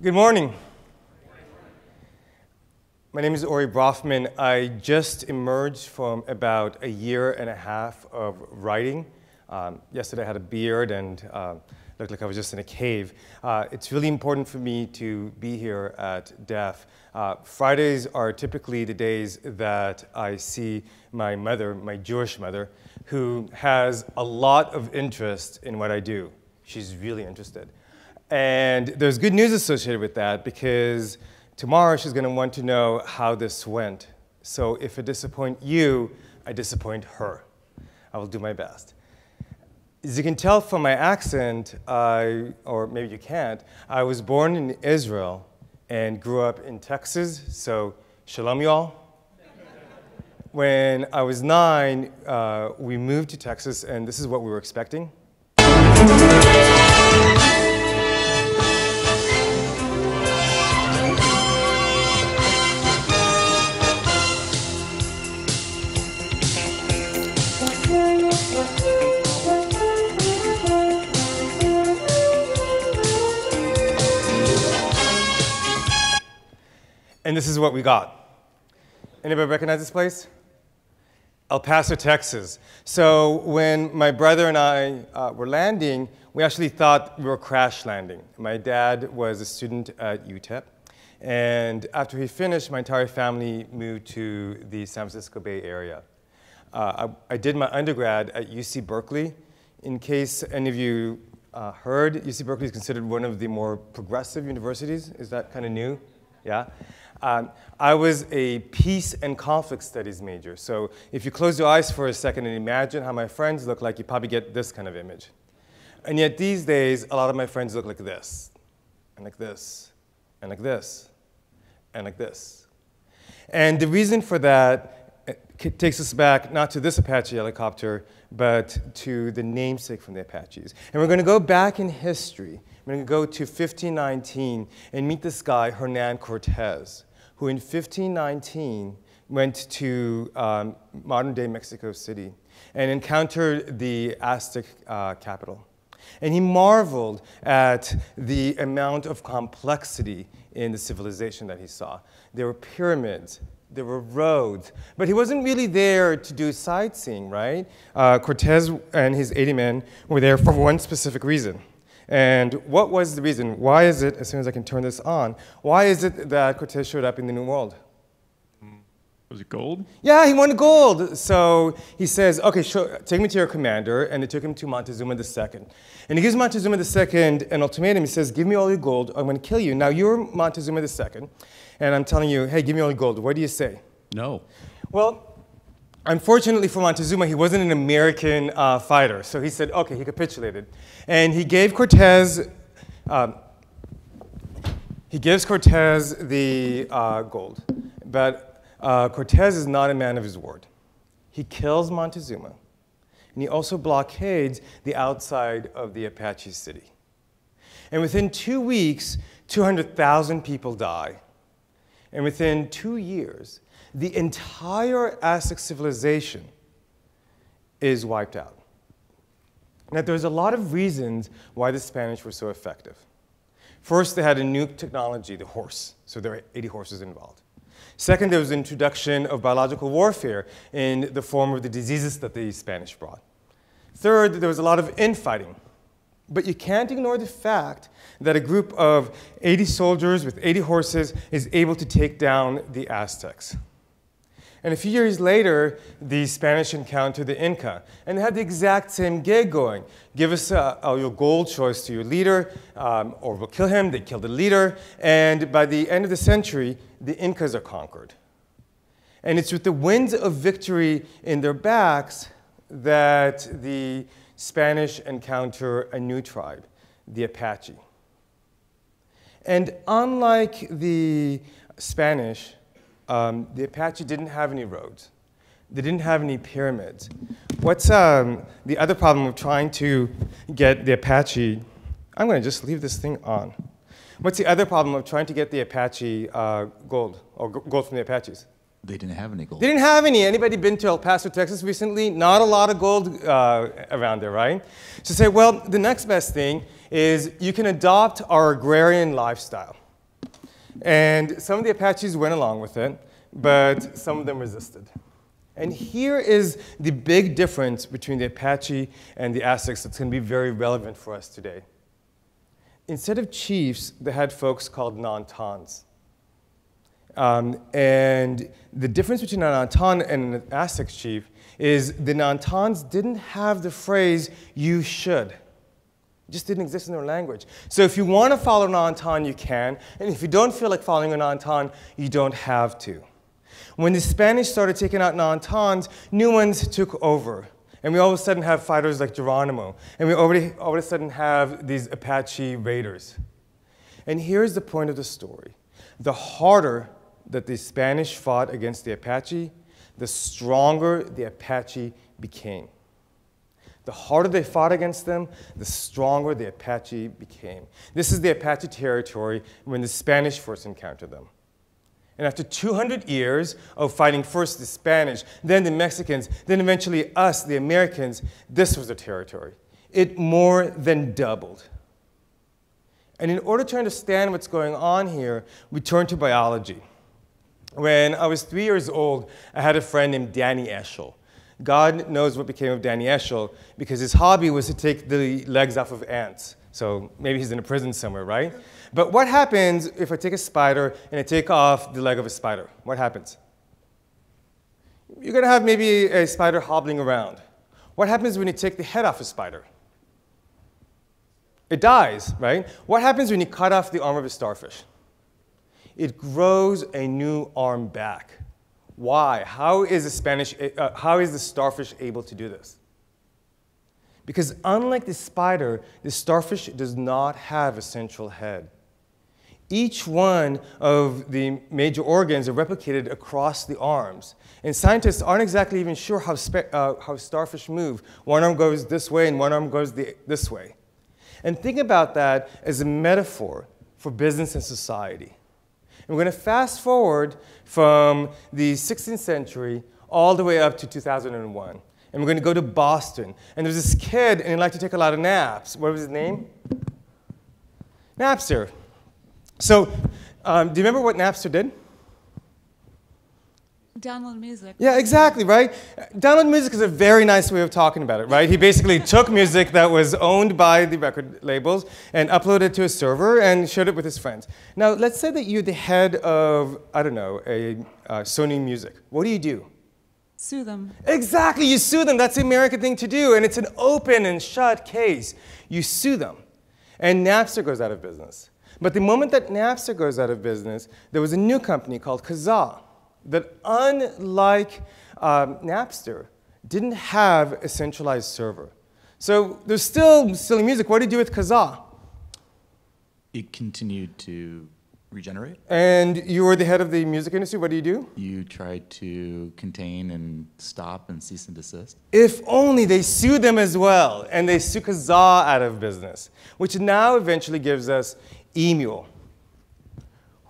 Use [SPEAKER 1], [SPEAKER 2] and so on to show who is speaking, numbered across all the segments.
[SPEAKER 1] Good morning. My name is Ori Brafman. I just emerged from about a year and a half of writing. Um, yesterday I had a beard and uh, looked like I was just in a cave. Uh, it's really important for me to be here at DEF. Uh, Fridays are typically the days that I see my mother, my Jewish mother, who has a lot of interest in what I do. She's really interested. And there's good news associated with that because tomorrow she's going to want to know how this went. So if I disappoint you, I disappoint her. I will do my best. As you can tell from my accent, I, or maybe you can't, I was born in Israel and grew up in Texas, so shalom y'all. when I was nine, uh, we moved to Texas, and this is what we were expecting. And this is what we got. Anybody recognize this place? El Paso, Texas. So when my brother and I uh, were landing, we actually thought we were crash landing. My dad was a student at UTEP. And after he finished, my entire family moved to the San Francisco Bay Area. Uh, I, I, did my undergrad at UC Berkeley. In case any of you uh, heard, UC Berkeley is considered one of the more progressive universities. Is that kind of new? Yeah? Um, I was a peace and conflict studies major. So if you close your eyes for a second and imagine how my friends look like, you probably get this kind of image. And yet these days, a lot of my friends look like this, and like this, and like this, and like this. And the reason for that takes us back not to this Apache helicopter, but to the namesake from the Apaches. And we're going to go back in history. We're going to go to 1519 and meet this guy, Hernan Cortez who in 1519 went to um, modern day Mexico City and encountered the Aztec uh, capital. And he marveled at the amount of complexity in the civilization that he saw. There were pyramids, there were roads, but he wasn't really there to do sightseeing, right? Uh, Cortez and his 80 men were there for one specific reason and what was the reason? Why is it, as soon as I can turn this on, why is it that Cortez showed up in the New World? Hmm.
[SPEAKER 2] Was it gold?
[SPEAKER 1] Yeah, he wanted gold. So he says, okay, show, take me to your commander. And they took him to Montezuma II. And he gives Montezuma II an ultimatum. He says, give me all your gold, I'm going to kill you. Now, you're Montezuma II, and I'm telling you, hey, give me all your gold. What do you say?
[SPEAKER 2] No.
[SPEAKER 1] Well, Unfortunately for Montezuma, he wasn't an American uh, fighter, so he said, okay, he capitulated. And he gave Cortez, um, he gives Cortez the uh, gold. But uh, Cortez is not a man of his word. He kills Montezuma, and he also blockades the outside of the Apache city. And within two weeks, 200,000 people die. And within two years, the entire Aztec civilization is wiped out. Now, there's a lot of reasons why the Spanish were so effective. First, they had a new technology, the horse, so there were 80 horses involved. Second, there was the introduction of biological warfare in the form of the diseases that the Spanish brought. Third, there was a lot of infighting. But you can't ignore the fact that a group of 80 soldiers with 80 horses is able to take down the Aztecs. And a few years later, the Spanish encountered the Inca and they had the exact same gig going. Give us uh, your gold choice to your leader, um, or we'll kill him. They kill the leader. And by the end of the century, the Incas are conquered. And it's with the winds of victory in their backs that the Spanish encounter a new tribe, the Apache. And unlike the Spanish, um, the Apache didn't have any roads. They didn't have any pyramids. What's um, the other problem of trying to get the Apache? I'm going to just leave this thing on. What's the other problem of trying to get the Apache uh, gold, or gold from the Apaches?
[SPEAKER 3] They didn't have any gold.
[SPEAKER 1] They didn't have any. Anybody been to El Paso, Texas recently? Not a lot of gold uh, around there, right? So say, well, the next best thing is you can adopt our agrarian lifestyle. And some of the Apaches went along with it, but some of them resisted. And here is the big difference between the Apache and the Aztecs that's going to be very relevant for us today. Instead of chiefs, they had folks called Nantans. Um, and the difference between an Nantan and an Aztec chief is the Nantans didn't have the phrase, you should. It just didn't exist in their language. So if you want to follow an Nantan, you can. And if you don't feel like following an Nantan, you don't have to. When the Spanish started taking out Nantans, new ones took over. And we all of a sudden have fighters like Geronimo. And we already all of a sudden have these Apache raiders. And here's the point of the story. The harder that the Spanish fought against the Apache, the stronger the Apache became. The harder they fought against them, the stronger the Apache became. This is the Apache territory when the Spanish first encountered them. And after 200 years of fighting first the Spanish, then the Mexicans, then eventually us, the Americans, this was the territory. It more than doubled. And in order to understand what's going on here, we turn to biology. When I was three years old, I had a friend named Danny Eshel. God knows what became of Danny Eshel because his hobby was to take the legs off of ants. So maybe he's in a prison somewhere, right? But what happens if I take a spider and I take off the leg of a spider? What happens? You're going to have maybe a spider hobbling around. What happens when you take the head off a spider? It dies, right? What happens when you cut off the arm of a starfish? It grows a new arm back. Why? How is the Spanish, uh, how is the starfish able to do this? Because unlike the spider, the starfish does not have a central head. Each one of the major organs are replicated across the arms. And scientists aren't exactly even sure how, uh, how starfish move. One arm goes this way and one arm goes the, this way. And think about that as a metaphor for business and society. And we're going to fast forward from the 16th century all the way up to 2001. And we're going to go to Boston. And there's this kid, and he liked to take a lot of naps. What was his name? Napster. So, um, do you remember what Napster did?
[SPEAKER 3] Download music.
[SPEAKER 1] Yeah, exactly, right? Download music is a very nice way of talking about it, right? He basically took music that was owned by the record labels and uploaded it to a server and shared it with his friends. Now, let's say that you're the head of, I don't know, a uh, Sony Music. What do you do?
[SPEAKER 3] Sue them.
[SPEAKER 1] Exactly, you sue them. That's the American thing to do, and it's an open and shut case. You sue them. And Napster goes out of business. But the moment that Napster goes out of business, there was a new company called Kazaa that, unlike um, Napster, didn't have a centralized server. So there's still silly music. What do you do with Kazaa?
[SPEAKER 4] It continued to regenerate.
[SPEAKER 1] And you were the head of the music industry. What do you do?
[SPEAKER 4] You tried to contain and stop and cease and desist.
[SPEAKER 1] If only they sued them as well, and they sue Kazaa out of business, which now eventually gives us Emule.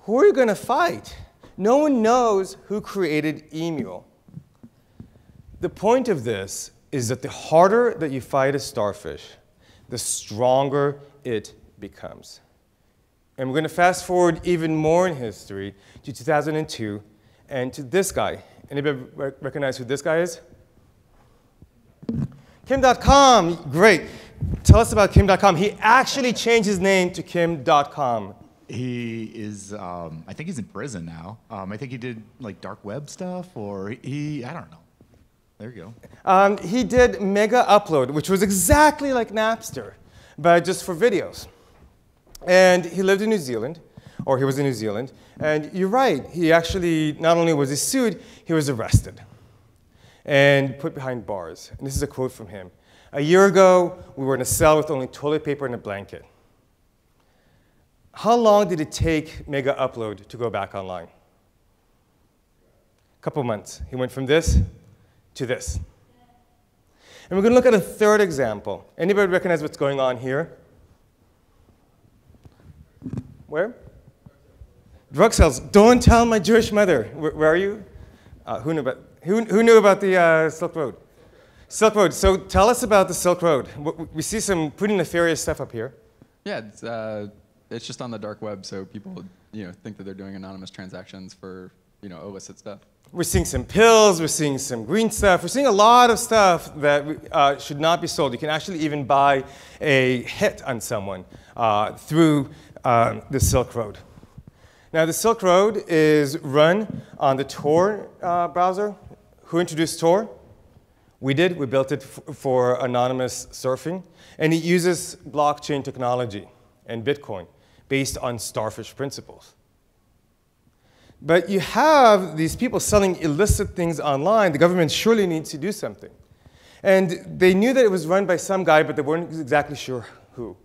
[SPEAKER 1] Who are you going to fight? No one knows who created Emule. The point of this is that the harder that you fight a starfish, the stronger it becomes. And we're going to fast forward even more in history to 2002 and to this guy. Anybody recognize who this guy is? Kim Dotcom, great. Tell us about Kim Dotcom. He actually changed his name to Kim Dotcom.
[SPEAKER 4] He is, um, I think he's in prison now. Um, I think he did like dark web stuff, or he, I don't know. There you go.
[SPEAKER 1] Um, he did Megaupload, which was exactly like Napster, but just for videos. And he lived in New Zealand, or he was in New Zealand. And you're right, he actually, not only was he sued, he was arrested and put behind bars. And this is a quote from him. A year ago, we were in a cell with only toilet paper and a blanket. How long did it take Megaupload to go back online? A couple months. He went from this to this. And we're going to look at a third example. Anybody recognize what's going on here? Where? Drug sales. Don't tell my Jewish mother. Where, where are you? Uh, who, knew about, who, who knew about the uh, Silk Road? Silk Road. So tell us about the Silk Road. We see some pretty nefarious stuff up here.
[SPEAKER 2] Yeah, it's uh,
[SPEAKER 5] it's just on the dark web, so people you know think that they're doing anonymous transactions for you know illicit stuff.
[SPEAKER 1] We're seeing some pills, we're seeing some green stuff, we're seeing a lot of stuff that uh, should not be sold. You can actually even buy a hit on someone uh, through uh, the Silk Road. Now, the Silk Road is run on the Tor uh, browser. Who introduced Tor? We did. We built it for anonymous surfing. And it uses blockchain technology and Bitcoin based on starfish principles. But you have these people selling illicit things online. The government surely needs to do something. And they knew that it was run by some guy, but they weren't exactly sure who.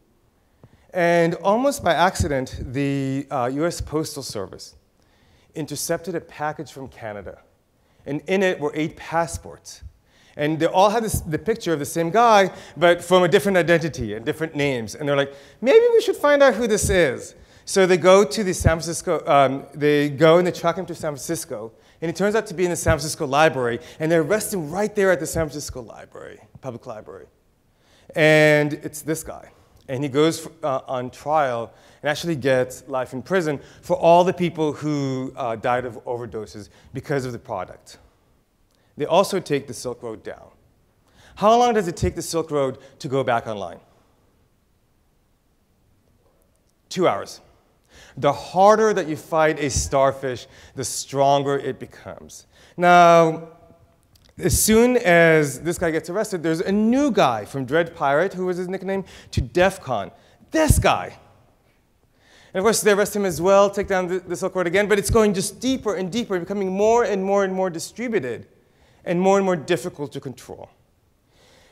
[SPEAKER 1] And almost by accident, the uh, US Postal Service intercepted a package from Canada. And in it were eight passports. And they all had this, the picture of the same guy, but from a different identity and different names. And they're like, maybe we should find out who this is. So they go to the San Francisco, um, they go and they track him to San Francisco. And he turns out to be in the San Francisco library. And they arrest him right there at the San Francisco library, public library. And it's this guy. And he goes uh, on trial and actually gets life in prison for all the people who uh, died of overdoses because of the product. They also take the Silk Road down. How long does it take the Silk Road to go back online? Two hours. The harder that you fight a starfish, the stronger it becomes. Now, as soon as this guy gets arrested, there's a new guy from Dread Pirate, who was his nickname, to DEF CON. This guy. And of course, they arrest him as well, take down the, the Silk Road again, but it's going just deeper and deeper, becoming more and more and more distributed and more and more difficult to control.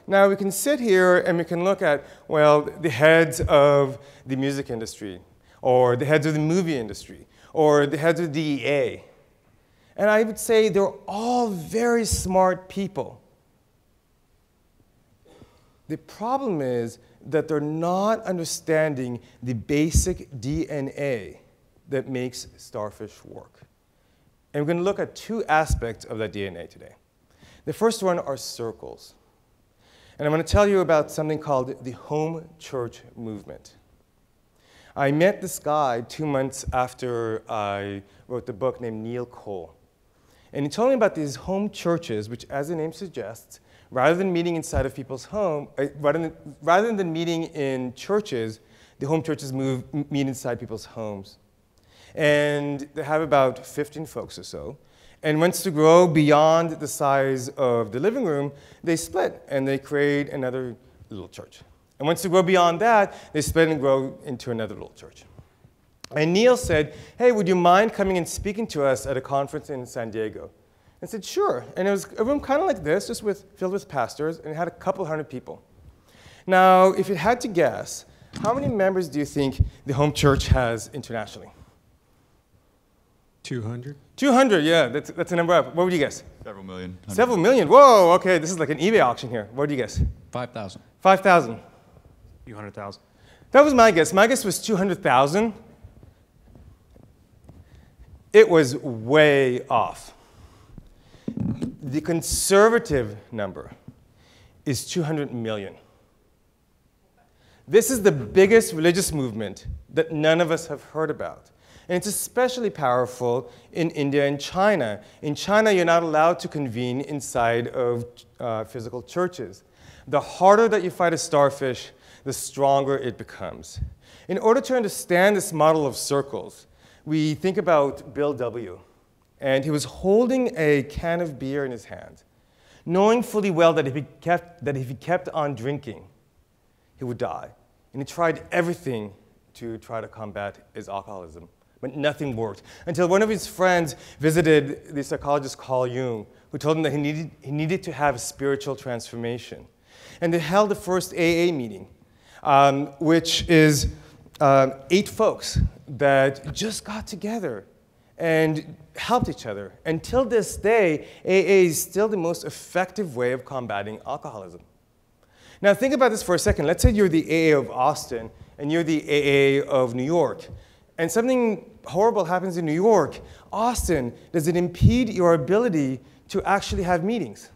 [SPEAKER 1] Now, we can sit here and we can look at, well, the heads of the music industry, or the heads of the movie industry, or the heads of the DEA. And I would say they're all very smart people. The problem is that they're not understanding the basic DNA that makes starfish work. And we're going to look at two aspects of that DNA today. The first one are circles. And I'm going to tell you about something called the home church movement. I met this guy two months after I wrote the book named Neil Cole. And he told me about these home churches, which, as the name suggests, rather than meeting inside of people's home, uh, rather, than, rather than meeting in churches, the home churches move, meet inside people's homes. And they have about 15 folks or so. And once to grow beyond the size of the living room, they split and they create another little church. And once to grow beyond that, they split and grow into another little church. And Neil said, Hey, would you mind coming and speaking to us at a conference in San Diego? I said, Sure. And it was a room kind of like this, just with, filled with pastors, and it had a couple hundred people. Now, if you had to guess, how many members do you think the home church has internationally?
[SPEAKER 2] 200?
[SPEAKER 1] 200, yeah, that's, that's a number up. What would you guess?
[SPEAKER 4] Several million.
[SPEAKER 1] Several million. Whoa, okay, this is like an eBay auction here. What do you guess?
[SPEAKER 5] 5,000.
[SPEAKER 1] 5,000.
[SPEAKER 2] Few hundred thousand.
[SPEAKER 1] That was my guess. My guess was 200,000. It was way off. The conservative number is 200 million. This is the biggest religious movement that none of us have heard about. And it's especially powerful in India and China. In China, you're not allowed to convene inside of uh, physical churches. The harder that you fight a starfish, the stronger it becomes. In order to understand this model of circles, we think about Bill W. And he was holding a can of beer in his hand, knowing fully well that if he kept, that if he kept on drinking, he would die. And he tried everything to try to combat his alcoholism, but nothing worked. Until one of his friends visited the psychologist Carl Jung, who told him that he needed, he needed to have a spiritual transformation. And they held the first AA meeting, um, which is uh, eight folks that just got together and helped each other. Until this day, AA is still the most effective way of combating alcoholism. Now, think about this for a second. Let's say you're the AA of Austin and you're the AA of New York, and something horrible happens in New York. Austin, does it impede your ability to actually have meetings?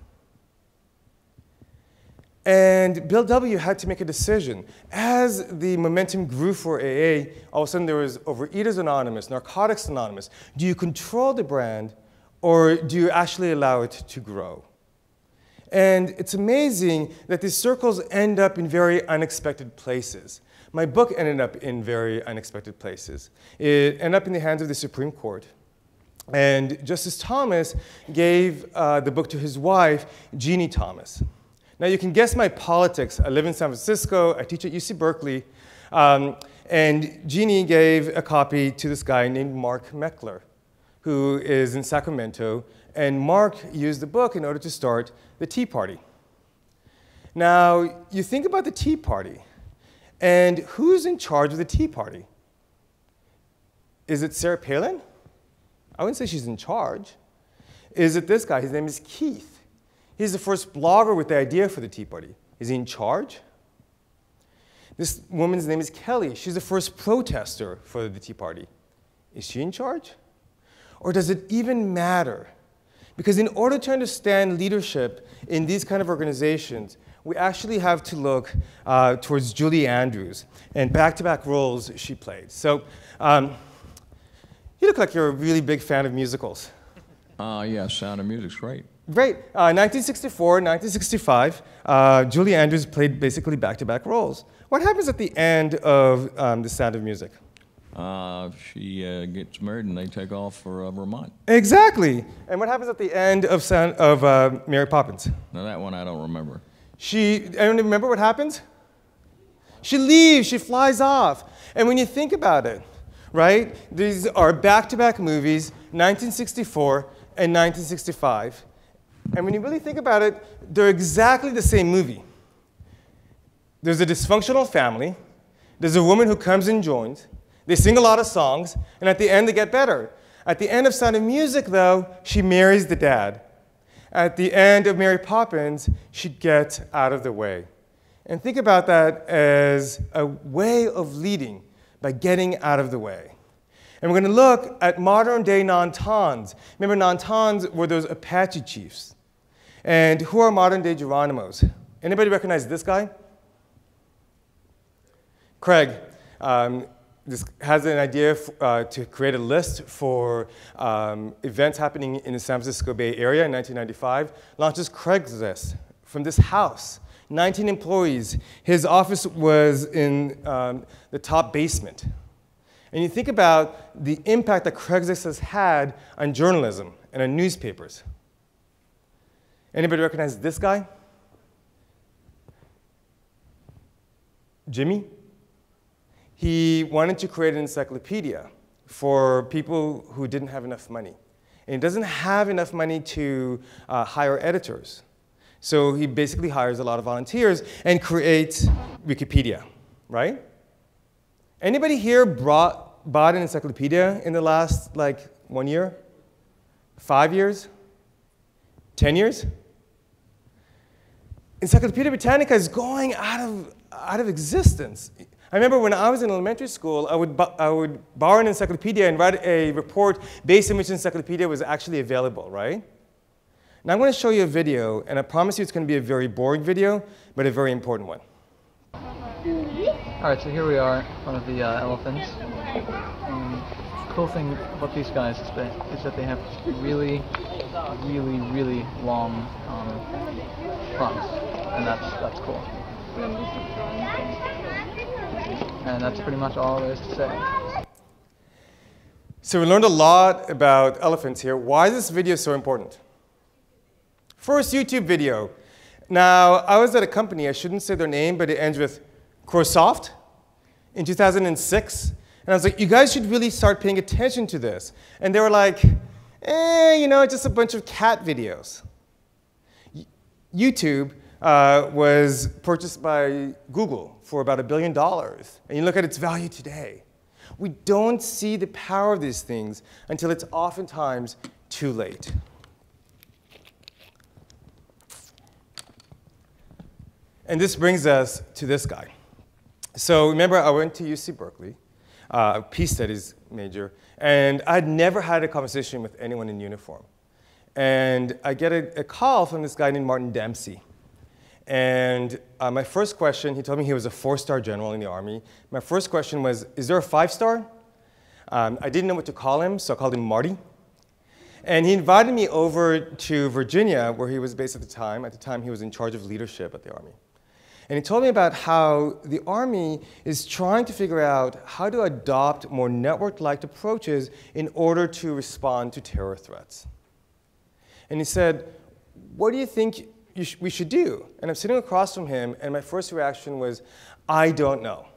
[SPEAKER 1] And Bill W. had to make a decision. As the momentum grew for AA, all of a sudden there was Overeaters Anonymous, Narcotics Anonymous. Do you control the brand or do you actually allow it to grow? And it's amazing that these circles end up in very unexpected places. My book ended up in very unexpected places. It ended up in the hands of the Supreme Court. And Justice Thomas gave uh, the book to his wife, Ginni Thomas. Now, you can guess my politics. I live in San Francisco, I teach at UC Berkeley. Um, and Jeannie gave a copy to this guy named Mark Meckler, who is in Sacramento. And Mark used the book in order to start the Tea Party. Now, you think about the Tea Party, and who's in charge of the Tea Party? Is it Sarah Palin? I wouldn't say she's in charge. Is it this guy? His name is Keith. He's the first blogger with the idea for the Tea Party. Is he in charge? This woman's name is Kelly. She's the first protester for the Tea Party. Is she in charge? Or does it even matter? Because in order to understand leadership in these kind of organizations, we actually have to look uh, towards Julie Andrews and back-to-back roles she played. So um, you look like you're a really big fan of musicals.
[SPEAKER 6] Uh, yeah, Sound of Music's great.
[SPEAKER 1] Great. Uh, 1964, 1965, uh, Julie Andrews played basically back-to-back roles. What happens at the end of um, The Sound of Music?
[SPEAKER 6] Uh, she uh, gets married and they take off for uh, Vermont.
[SPEAKER 1] Exactly. And what happens at the end of, Sound, of uh, Mary Poppins?
[SPEAKER 6] Now that one I don't remember.
[SPEAKER 1] She, anyone remember what happens? She leaves, she flies off. And when you think about it, right, these are back-to-back movies, 1964 and 1965. And when you really think about it, they're exactly the same movie. There's a dysfunctional family, there's a woman who comes and joins, they sing a lot of songs, and at the end they get better. At the end of Sound of Music, though, she marries the dad. At the end of Mary Poppins, she gets out of the way. And think about that as a way of leading by getting out of the way. And we're going to look at modern day Nantans. Remember, Nantans were those Apache chiefs. And who are modern day Geronimos? Anybody recognize this guy? Craig um, this has an idea uh, to create a list for um, events happening in the San Francisco Bay Area in 1995, launches Craigslist from this house. 19 employees. His office was in um, the top basement. And you think about the impact that Craigslist has had on journalism and on newspapers. Anybody recognize this guy? Jimmy? He wanted to create an encyclopedia for people who didn't have enough money. And he doesn't have enough money to uh, hire editors. So he basically hires a lot of volunteers and creates Wikipedia, right? Anybody here brought, bought an encyclopedia in the last like one year? Five years? Ten years? Encyclopedia Britannica is going out of, out of existence. I remember when I was in elementary school, I would, I would borrow an encyclopedia and write a report based on which encyclopedia was actually available, right? Now I'm going to show you a video, and I promise you it's going to be a very boring video, but a very important one.
[SPEAKER 7] Alright, so here we are, one of the uh, elephants. Cool thing about these guys is that, is that they have really, really, really long um, fronts, and that's, that's cool. And that's pretty much all there is to say.
[SPEAKER 1] So we learned a lot about elephants here. Why is this video so important? First YouTube video. Now, I was at a company, I shouldn't say their name, but it ends with Crosoft in 2006. And I was like, you guys should really start paying attention to this. And they were like, eh, you know, it's just a bunch of cat videos. YouTube uh, was purchased by Google for about a billion dollars. And you look at its value today. We don't see the power of these things until it's oftentimes too late. And this brings us to this guy. So remember, I went to UC Berkeley, uh, peace studies major, and I'd never had a conversation with anyone in uniform. And I get a, a call from this guy named Martin Dempsey. And uh, my first question, he told me he was a four-star general in the Army. My first question was, is there a five-star? Um, I didn't know what to call him, so I called him Marty. And he invited me over to Virginia, where he was based at the time. At the time, he was in charge of leadership at the Army. And he told me about how the Army is trying to figure out how to adopt more network-like approaches in order to respond to terror threats. And he said, what do you think sh we should do? And I'm sitting across from him, and my first reaction was, I don't know.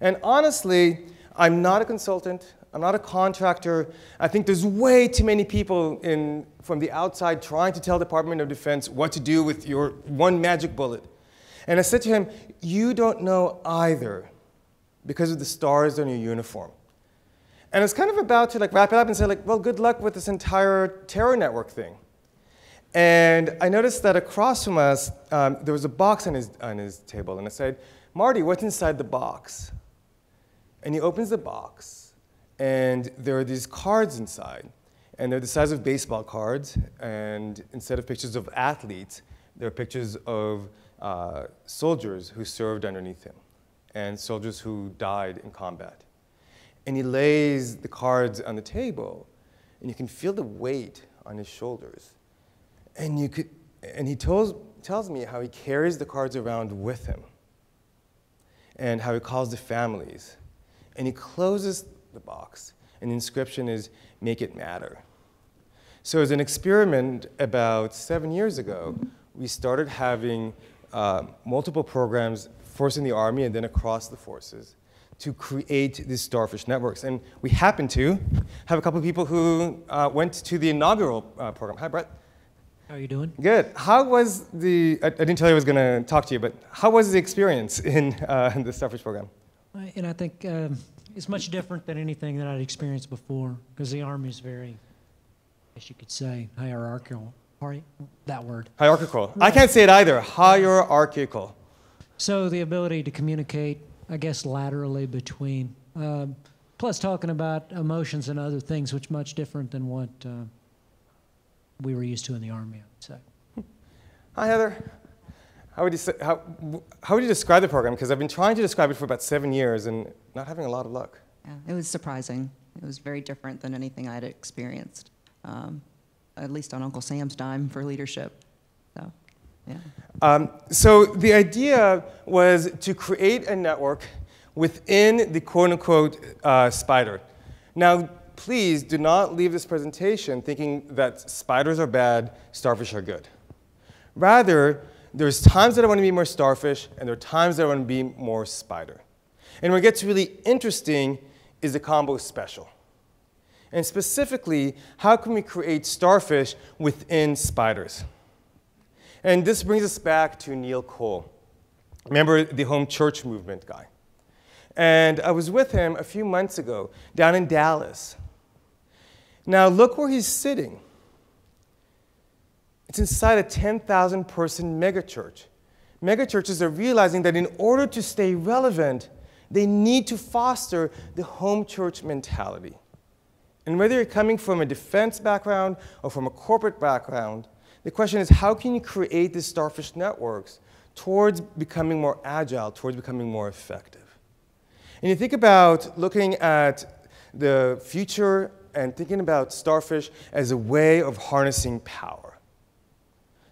[SPEAKER 1] And honestly, I'm not a consultant. I'm not a contractor. I think there's way too many people in, from the outside trying to tell the Department of Defense what to do with your one magic bullet. And I said to him, You don't know either because of the stars on your uniform. And I was kind of about to like wrap it up and say, like, well, good luck with this entire terror network thing. And I noticed that across from us, um, there was a box on his, on his table. And I said, Marty, what's inside the box? And he opens the box, and there are these cards inside. And they're the size of baseball cards. And instead of pictures of athletes, there are pictures of uh, soldiers who served underneath him and soldiers who died in combat. And he lays the cards on the table, and you can feel the weight on his shoulders. And, you could, and he tells, tells me how he carries the cards around with him and how he calls the families. And he closes the box, and the inscription is, Make it matter. So, as an experiment about seven years ago, we started having uh, multiple programs, first in the Army and then across the forces, to create these starfish networks. And we happen to have a couple of people who uh, went to the inaugural uh, program. Hi, Brett.
[SPEAKER 8] How are you doing?
[SPEAKER 1] Good. How was the, I, I didn't tell you I was going to talk to you, but how was the experience in, uh, the Starfish program?
[SPEAKER 8] Uh, And I think um, it's much different than anything that I'd experienced before because the Army is very, I guess you could say, hierarchical. Hi- That word.
[SPEAKER 1] Hierarchical. I can't say it either. Hierarchical.
[SPEAKER 8] So the ability to communicate, I guess, laterally between, um, plus talking about emotions and other things, which much different than what uh, we were used to in the Army, I would say.
[SPEAKER 1] Hi, Heather. How would you, say, how, how would you describe the program? Because I've been trying to describe it for about seven years and not having a lot of luck.
[SPEAKER 9] Yeah, it was surprising. It was very different than anything I'd experienced, um, at least on Uncle Sam's dime for leadership. So, yeah.
[SPEAKER 1] Um, so the idea was to create a network within the quote unquote uh, spider. Now, please do not leave this presentation thinking that spiders are bad, starfish are good. Rather, there's times that I want to be more starfish, and there are times that I want to be more spider. And what gets really interesting is the combo special. And specifically, how can we create starfish within spiders? And this brings us back to Neil Cole. Remember the home church movement guy? And I was with him a few months ago down in Dallas. Now, look where he's sitting. It's inside a 10,000 person megachurch. Megachurches are realizing that in order to stay relevant, they need to foster the home church mentality. And whether you're coming from a defense background or from a corporate background, the question is how can you create these starfish networks towards becoming more agile, towards becoming more effective? And you think about looking at the future and thinking about starfish as a way of harnessing power.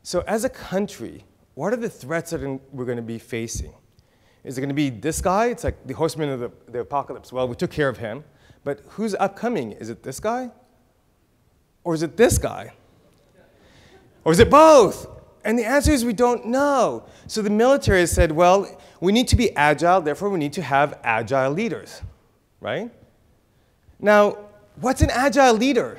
[SPEAKER 1] So, as a country, what are the threats that we're going to be facing? Is it going to be this guy? It's like the horseman of the, the apocalypse. Well, we took care of him. But who's upcoming? Is it this guy? Or is it this guy? Or is it both? And the answer is we don't know. So the military has said, well, we need to be agile, therefore we need to have agile leaders, right? Now, what's an agile leader?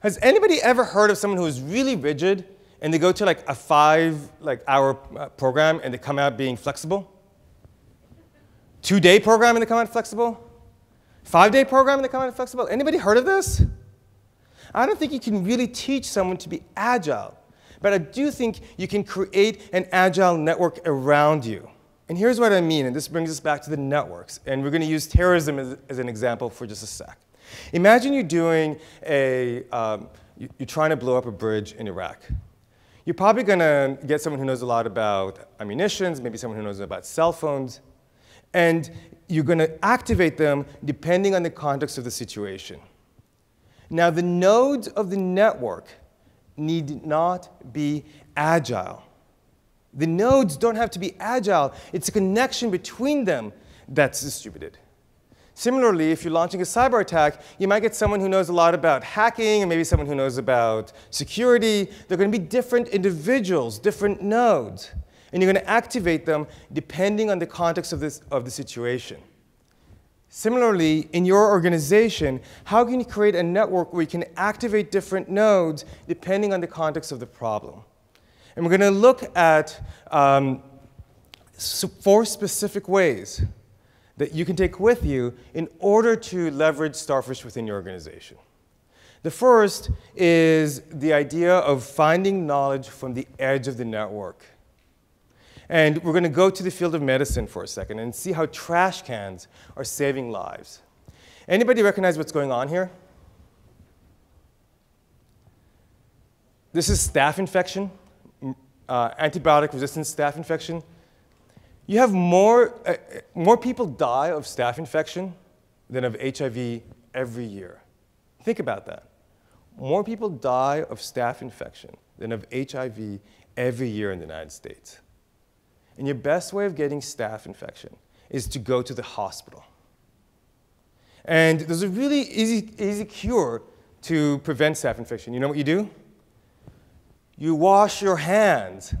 [SPEAKER 1] Has anybody ever heard of someone who is really rigid and they go to like a five like hour uh, program and they come out being flexible? Two day program and they come out flexible? Five day program and they come out flexible? Anybody heard of this? I don't think you can really teach someone to be agile, but I do think you can create an agile network around you. And here's what I mean, and this brings us back to the networks. And we're going to use terrorism as, as an example for just a sec. Imagine you're doing a, um, you, you're trying to blow up a bridge in Iraq. You're probably going to get someone who knows a lot about ammunitions, maybe someone who knows about cell phones, and you're going to activate them depending on the context of the situation. Now, the nodes of the network need not be agile. The nodes don't have to be agile. It's a connection between them that's distributed. Similarly, if you're launching a cyber attack, you might get someone who knows a lot about hacking and maybe someone who knows about security. They're going to be different individuals, different nodes. And you're going to activate them depending on the context of, this, of the situation. Similarly, in your organization, how can you create a network where you can activate different nodes depending on the context of the problem? And we're going to look at um, four specific ways that you can take with you in order to leverage Starfish within your organization. The first is the idea of finding knowledge from the edge of the network. And we're going to go to the field of medicine for a second and see how trash cans are saving lives. Anybody recognize what's going on here? This is staph infection, uh, antibiotic resistant staph infection. You have more, uh, more people die of staph infection than of HIV every year. Think about that. More people die of staph infection than of HIV every year in the United States. And your best way of getting staph infection is to go to the hospital. And there's a really easy, easy cure to prevent staph infection. You know what you do? You wash your hands.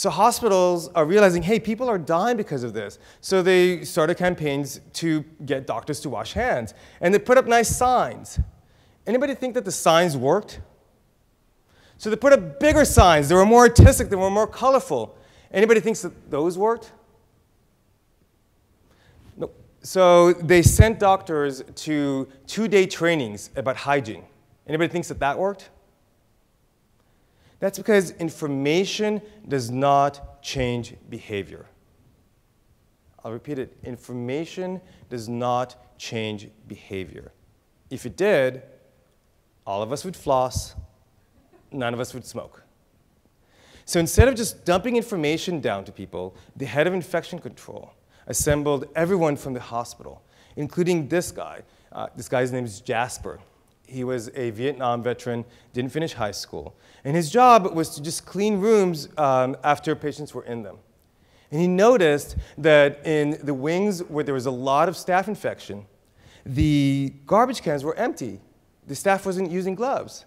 [SPEAKER 1] So hospitals are realizing, hey, people are dying because of this. So they started campaigns to get doctors to wash hands. And they put up nice signs. Anybody think that the signs worked? So they put up bigger signs. They were more artistic. They were more colorful. Anybody thinks that those worked? No. So they sent doctors to two-day trainings about hygiene. Anybody thinks that that worked? That's because information does not change behavior. I'll repeat it. Information does not change behavior. If it did, all of us would floss, none of us would smoke. So instead of just dumping information down to people, the head of infection control assembled everyone from the hospital, including this guy. Uh, this guy's name is Jasper. He was a Vietnam veteran, didn't finish high school. And his job was to just clean rooms um, after patients were in them. And he noticed that in the wings where there was a lot of staph infection, the garbage cans were empty. The staff wasn't using gloves.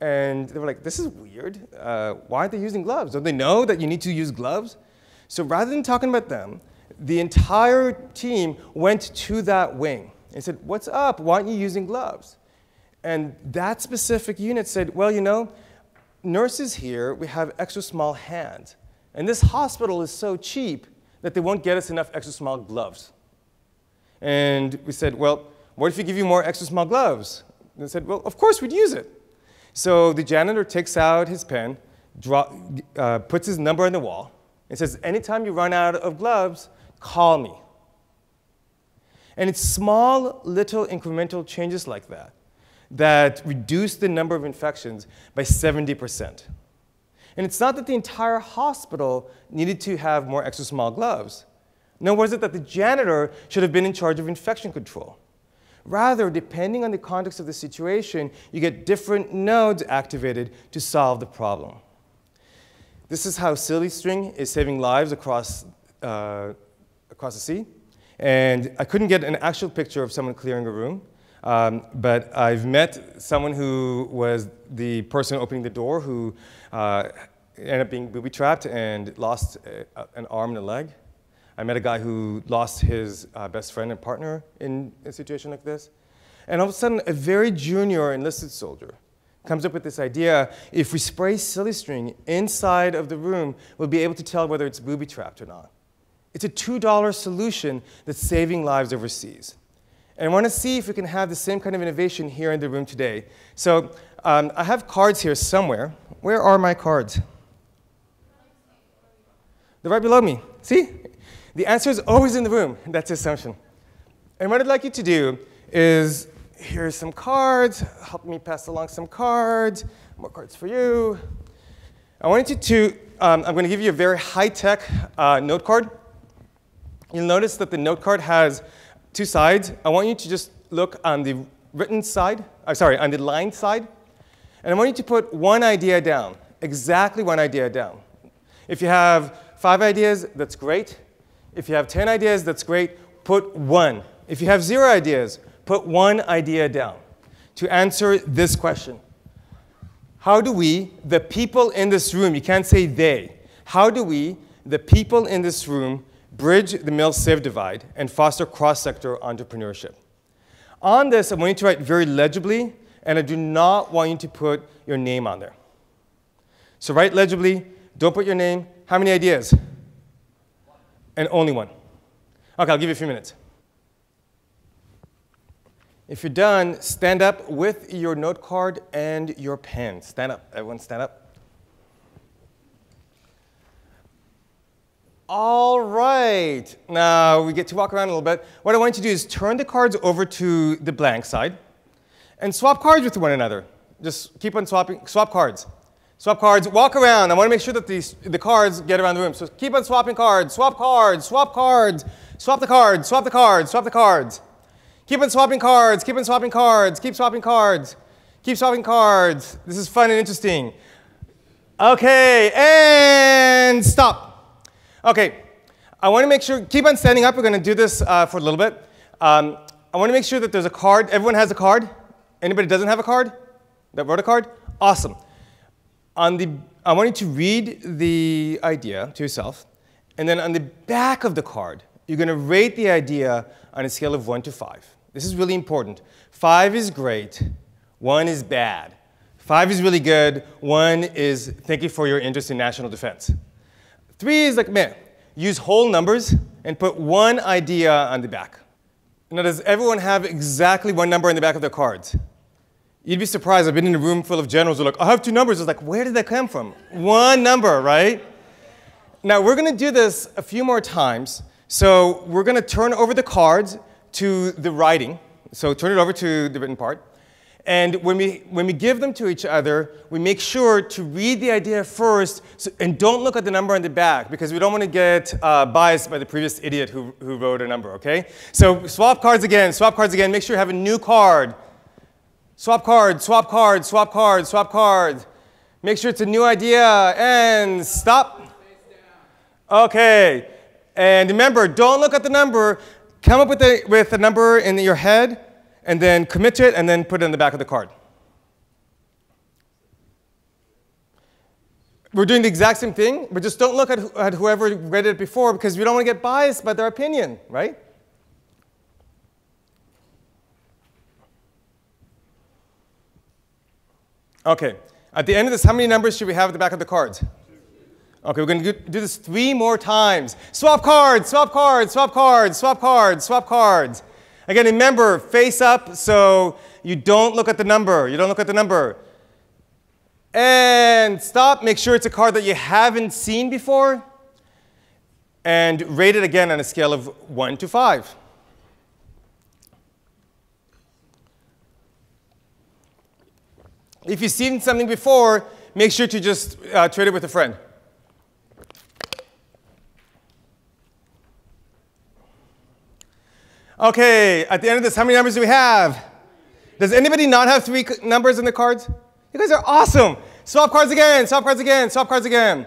[SPEAKER 1] And they were like, this is weird. Uh, why aren't they using gloves? Don't they know that you need to use gloves? So rather than talking about them, the entire team went to that wing and said, what's up? Why aren't you using gloves? And that specific unit said, well, you know, nurses here, we have extra small hands. And this hospital is so cheap that they won't get us enough extra small gloves. And we said, well, what if we give you more extra small gloves? And they said, well, of course we'd use it. So the janitor takes out his pen, draw, uh, puts his number on the wall, and says, anytime you run out of gloves, call me. And it's small, little incremental changes like that that reduced the number of infections by 70%. And it's not that the entire hospital needed to have more extra small gloves. Nor was it that the janitor should have been in charge of infection control. Rather, depending on the context of the situation, you get different nodes activated to solve the problem. This is how Silly String is saving lives across, uh, across the sea. And I couldn't get an actual picture of someone clearing a room, um, but I've met someone who was the person opening the door who uh, ended up being booby-trapped and lost a, an arm and a leg. I met a guy who lost his uh, best friend and partner in a situation like this. And all of a sudden, a very junior enlisted soldier comes up with this idea, if we spray silly string inside of the room, we'll be able to tell whether it's booby-trapped or not. It's a $2 solution that's saving lives overseas. And I want to see if we can have the same kind of innovation here in the room today. So um, I have cards here somewhere. Where are my cards? They're right below me. See? The answer is always in the room. That's the assumption. And what I'd like you to do is, here's some cards. Help me pass along some cards. More cards for you. I want you to, um, I'm going to give you a very high-tech uh, note card. You'll notice that the note card has two sides. I want you to just look on the written side, uh, sorry, on the line side, and I want you to put one idea down, exactly one idea down. If you have five ideas, that's great. If you have 10 ideas, that's great. Put one. If you have zero ideas, put one idea down to answer this question. How do we, the people in this room, you can't say they, how do we, the people in this room, bridge the mil-civ divide and foster cross-sector entrepreneurship? On this, I want you to write very legibly, and I do not want you to put your name on there. So write legibly, don't put your name. How many ideas? And only one. Okay, I'll give you a few minutes. If you're done, stand up with your note card and your pen. Stand up. Everyone stand up. All right. Now we get to walk around a little bit. What I want you to do is turn the cards over to the blank side and swap cards with one another. Just keep on swapping, swap cards. Swap cards, walk around. I want to make sure that these, the cards get around the room. So keep on swapping cards, swap cards, swap cards, swap the cards, swap the cards, swap the cards. Keep on swapping cards, keep on swapping cards, keep swapping cards, keep swapping cards. This is fun and interesting. Okay, and stop. Okay, I want to make sure, keep on standing up. We're going to do this uh, for a little bit. Um, I want to make sure that there's a card. Everyone has a card? Anybody doesn't have a card? That wrote a card? Awesome. On the, I want you to read the idea to yourself, and then on the back of the card, you're going to rate the idea on a scale of 1 to 5. This is really important. 5 is great, 1 is bad. 5 is really good, 1 is thank you for your interest in national defense. 3 is like meh. Use whole numbers and put one idea on the back. Now, does everyone have exactly one number on the back of their cards? You'd be surprised. I've been in a room full of generals who are like, I have two numbers. It's like, where did that come from? One number, right? Now, we're going to do this a few more times. So we're going to turn over the cards to the writing. So turn it over to the written part. And when we, when we give them to each other, we make sure to read the idea first so, and don't look at the number on the back because we don't want to get uh, biased by the previous idiot who, who wrote a number, okay? So swap cards again, swap cards again. Make sure you have a new card. Swap card, swap card, swap card, swap card. Make sure it's a new idea and stop. Okay. And remember, don't look at the number. Come up with a, with a number in your head and then commit to it and then put it in the back of the card. We're doing the exact same thing, but just don't look at, at whoever read it before because we don't want to get biased by their opinion, right? Okay, at the end of this, how many numbers should we have at the back of the cards? Okay, we're going to do this three more times. Swap cards, swap cards, swap cards, swap cards, swap cards. Again, remember, face up so you don't look at the number. You don't look at the number. And stop. Make sure it's a card that you haven't seen before. And rate it again on a scale of 1 to 5. If you've seen something before, make sure to just uh, trade it with a friend. Okay, at the end of this, how many numbers do we have? Does anybody not have three numbers in the cards? You guys are awesome. Swap cards again, swap cards again, swap cards again.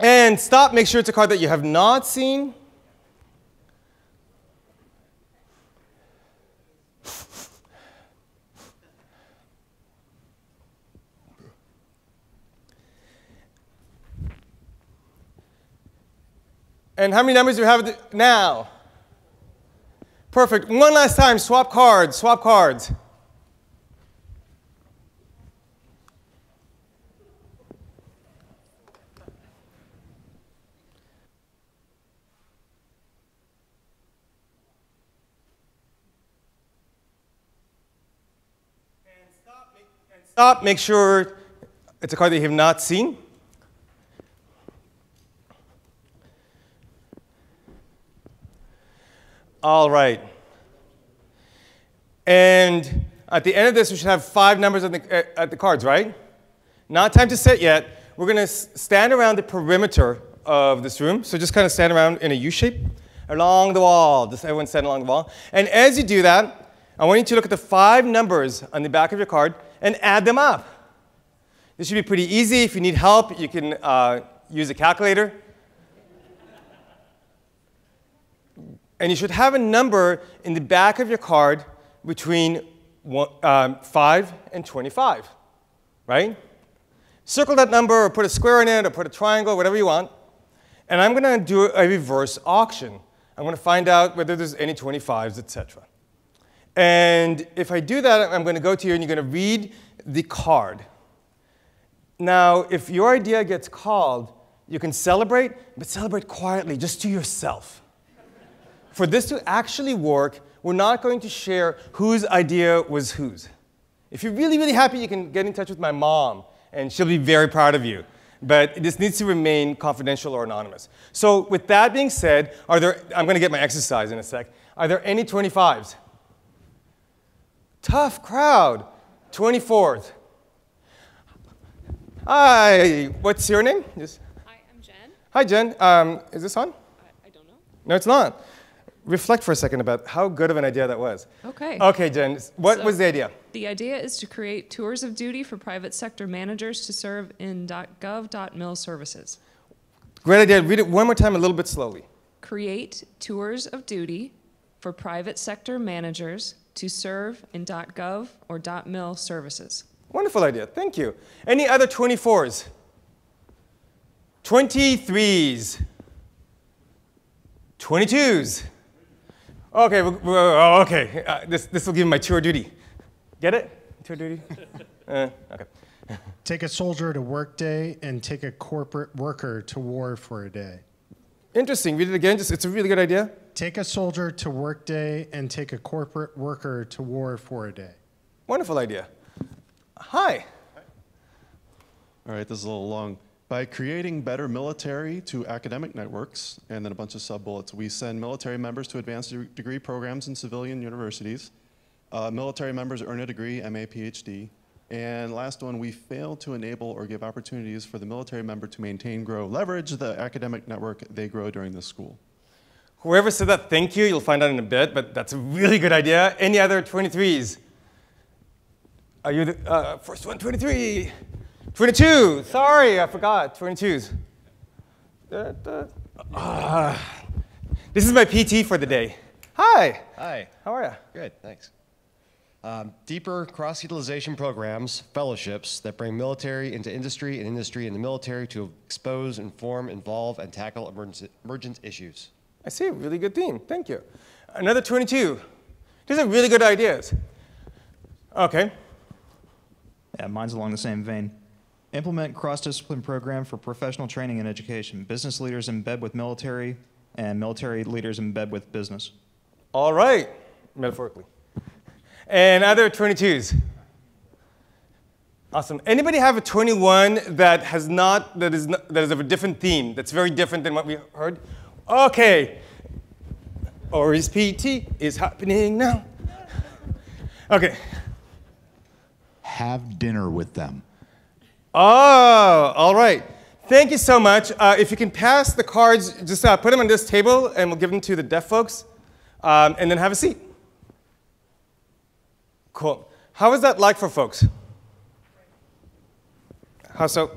[SPEAKER 1] And stop, make sure it's a card that you have not seen. And how many numbers do we have now? Perfect. One last time, swap cards, swap cards. Stop, make sure it's a card that you have not seen. All right. And at the end of this, we should have five numbers at the, at- at the cards, right? Not time to sit yet. We're going to stand around the perimeter of this room. So just kind of stand around in a U shape along the wall. Just everyone stand along the wall. And as you do that, I want you to look at the five numbers on the back of your card and add them up. This should be pretty easy. If you need help, you can uh, use a calculator. And you should have a number in the back of your card between one, um, 5 and 25, right? Circle that number or put a square in it or put a triangle, whatever you want. And I'm going to do a reverse auction. I'm going to find out whether there's any 25s, etc. And if I do that, I'm going to go to you and you're going to read the card. Now, if your idea gets called, you can celebrate, but celebrate quietly, just to yourself. For this to actually work, we're not going to share whose idea was whose. If you're really, really happy, you can get in touch with my mom, and she'll be very proud of you. But this needs to remain confidential or anonymous. So, with that being said, are there, I'm going to get my exercise in a sec. Are there any 25s? Tough crowd. 24th. Hi, what's your name? Just,
[SPEAKER 10] Hi, I'm Jen.
[SPEAKER 1] hi, Jen. Um, is this on?
[SPEAKER 10] I, I don't know.
[SPEAKER 1] No, it's not. Reflect for a second about how good of an idea that was.
[SPEAKER 10] Okay.
[SPEAKER 1] Okay, Jen, what
[SPEAKER 10] So-
[SPEAKER 1] was the idea?
[SPEAKER 10] The idea is to create tours of duty for private sector managers to serve in .gov.mil services.
[SPEAKER 1] Great idea. Read it one more time, a little bit slowly.
[SPEAKER 10] Create tours of duty for private sector managers to serve in .gov or .mil services.
[SPEAKER 1] Wonderful idea. Thank you. Any other 24s? 23s? 22s? Okay, we- we- oh, okay. Uh, this, this will give me my tour duty. Get it? Tour duty? Uh, okay.
[SPEAKER 11] Take a soldier to work day and take a corporate worker to war for a day.
[SPEAKER 1] Interesting. Read it again. Just, it's a really good idea.
[SPEAKER 11] Take a soldier to work day and take a corporate worker to war for a day.
[SPEAKER 1] Wonderful idea. Hi.
[SPEAKER 12] All right, this is a little long. By creating better military to academic networks, and then a bunch of sub-bullets, we send military members to advanced de- degree programs in civilian universities. Uh, military members earn a degree, MA, PhD. And last one, we fail to enable or give opportunities for the military member to maintain, grow, leverage the academic network they grow during the school.
[SPEAKER 1] Whoever said that, thank you. You'll find out in a bit, but that's a really good idea. Any other 23s? Are you the uh, first one? 23. 22. Sorry, I forgot. 22s. Da, da. Ah. this is my PT for the day. Hi.
[SPEAKER 13] Hi.
[SPEAKER 1] How are you?
[SPEAKER 13] Good, thanks. Um, deeper cross utilization programs, fellowships that bring military into industry and industry into military to expose, inform, involve, and tackle emergent, emergent issues.
[SPEAKER 1] I see. A really good theme. Thank you. Another 22. These are really good ideas. Okay.
[SPEAKER 2] Yeah, mine's along the same vein. Implement cross-discipline program for professional training and education. Business leaders in bed with military, and military leaders in bed with business.
[SPEAKER 1] All right, metaphorically. And other 22s? Awesome. Anybody have a 21 that has not, that is, not, that is of a different theme, that's very different than what we heard? Okay. Or is PT is happening now. Okay.
[SPEAKER 4] Have dinner with them.
[SPEAKER 1] Oh, all right. Thank you so much. Uh, if you can pass the cards, just uh, put them on this table and we'll give them to the DEF folks. Um, and then have a seat. Cool. How is that like for folks? How so?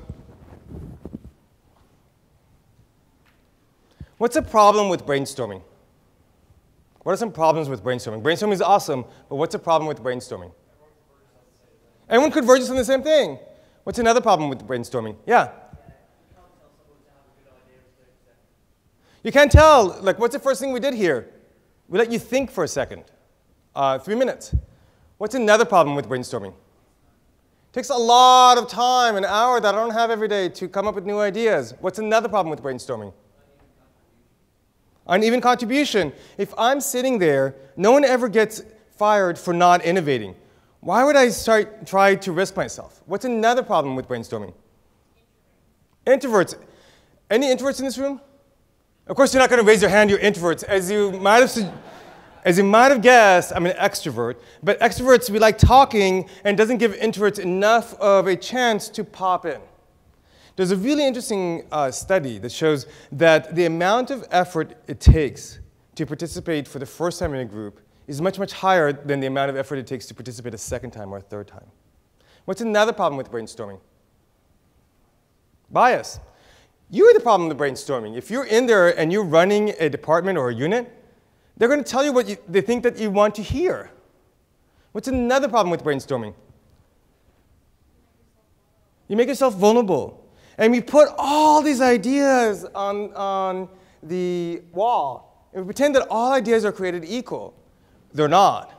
[SPEAKER 1] What's the problem with brainstorming? What are some problems with brainstorming? Brainstorming is awesome, but what's the problem with brainstorming? Everyone converges on the same thing. What's another problem with brainstorming? Yeah? You can't tell. Like, what's the first thing we did here? We let you think for a second. Uh, three minutes. What's another problem with brainstorming? It takes a lot of time, an hour that I don't have every day to come up with new ideas. What's another problem with brainstorming? Uneven contribution. If I'm sitting there, no one ever gets fired for not innovating. Why would I start try to risk myself? What's another problem with brainstorming? Introverts. Any introverts in this room? Of course, you're not going to raise your hand. You're introverts, as you might have. As you might have guessed, I'm an extrovert, but extroverts, we like talking and doesn't give introverts enough of a chance to pop in. There's a really interesting uh, study that shows that the amount of effort it takes to participate for the first time in a group is much, much higher than the amount of effort it takes to participate a second time or a third time. What's another problem with brainstorming? Bias. You're the problem with brainstorming. If you're in there and you're running a department or a unit, they're going to tell you what you, they think that you want to hear. What's another problem with brainstorming? You make yourself vulnerable. And we put all these ideas on, on the wall. And we pretend that all ideas are created equal. They're not.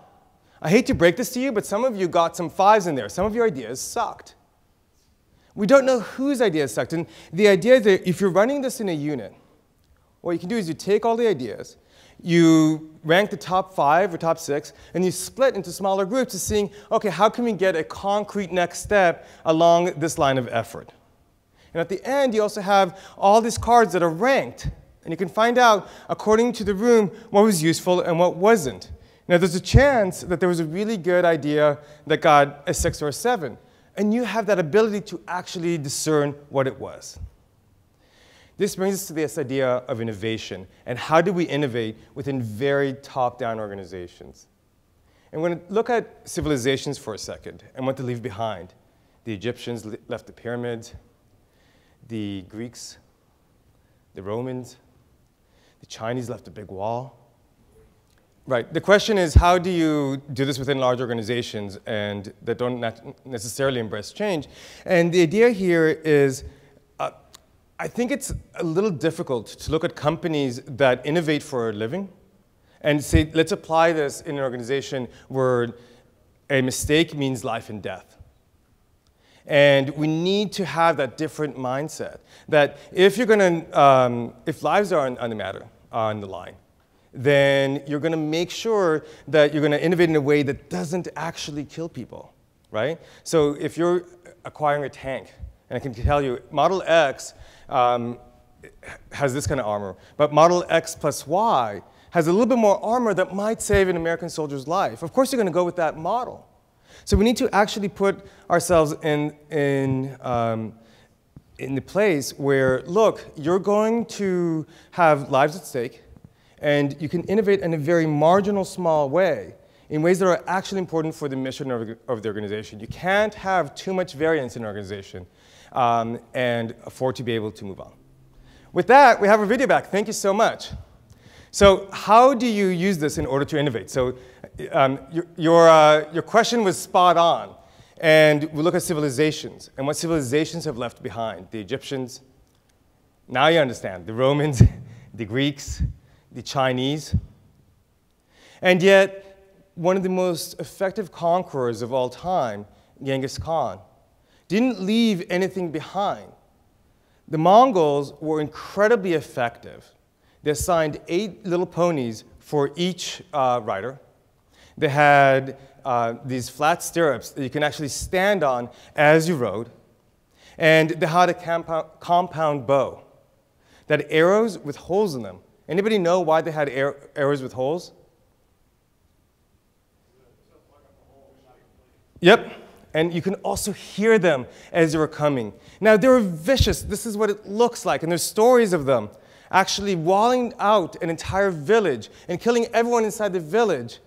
[SPEAKER 1] I hate to break this to you, but some of you got some fives in there. Some of your ideas sucked. We don't know whose ideas sucked. And the idea is that if you're running this in a unit, what you can do is you take all the ideas, you rank the top five or top six, and you split into smaller groups to seeing, okay, how can we get a concrete next step along this line of effort? And at the end, you also have all these cards that are ranked. And you can find out, according to the room, what was useful and what wasn't. Now, there's a chance that there was a really good idea that got a six or a seven. And you have that ability to actually discern what it was. This brings us to this idea of innovation and how do we innovate within very top down organizations. And we're going to look at civilizations for a second and what they leave behind. The Egyptians left the pyramids, the Greeks, the Romans, the Chinese left a big wall. Right. The question is, how do you do this within large organizations and that don't necessarily embrace change? And the idea here is, uh, I think it's a little difficult to look at companies that innovate for a living and say, let's apply this in an organization where a mistake means life and death. And we need to have that different mindset. That if you're going to, um, if lives are on, on the matter, on the line, then you're going to make sure that you're going to innovate in a way that doesn't actually kill people, right? So if you're acquiring a tank, and I can tell you, Model X um, has this kind of armor, but Model X plus Y has a little bit more armor that might save an American soldier's life. Of course, you're going to go with that model. So we need to actually put ourselves in, in, um, in the place where, look, you're going to have lives at stake, and you can innovate in a very marginal, small way in ways that are actually important for the mission of, of the organization. You can't have too much variance in an organization um, and afford to be able to move on. With that, we have our video back. Thank you so much. So how do you use this in order to innovate? So um, your, your, uh, your question was spot on. And we look at civilizations and what civilizations have left behind. The Egyptians, now you understand, the Romans, the Greeks, the Chinese. And yet, one of the most effective conquerors of all time, Genghis Khan, didn't leave anything behind. The Mongols were incredibly effective. They assigned eight little ponies for each uh, rider. They had uh, these flat stirrups that you can actually stand on as you rode. And they had a compound, compound bow that arrows with holes in them. Anybody know why they had ar arrows with holes? Yep. And you can also hear them as they were coming. Now, they were vicious. This is what it looks like. And there's stories of them actually walling out an entire village and killing everyone inside the village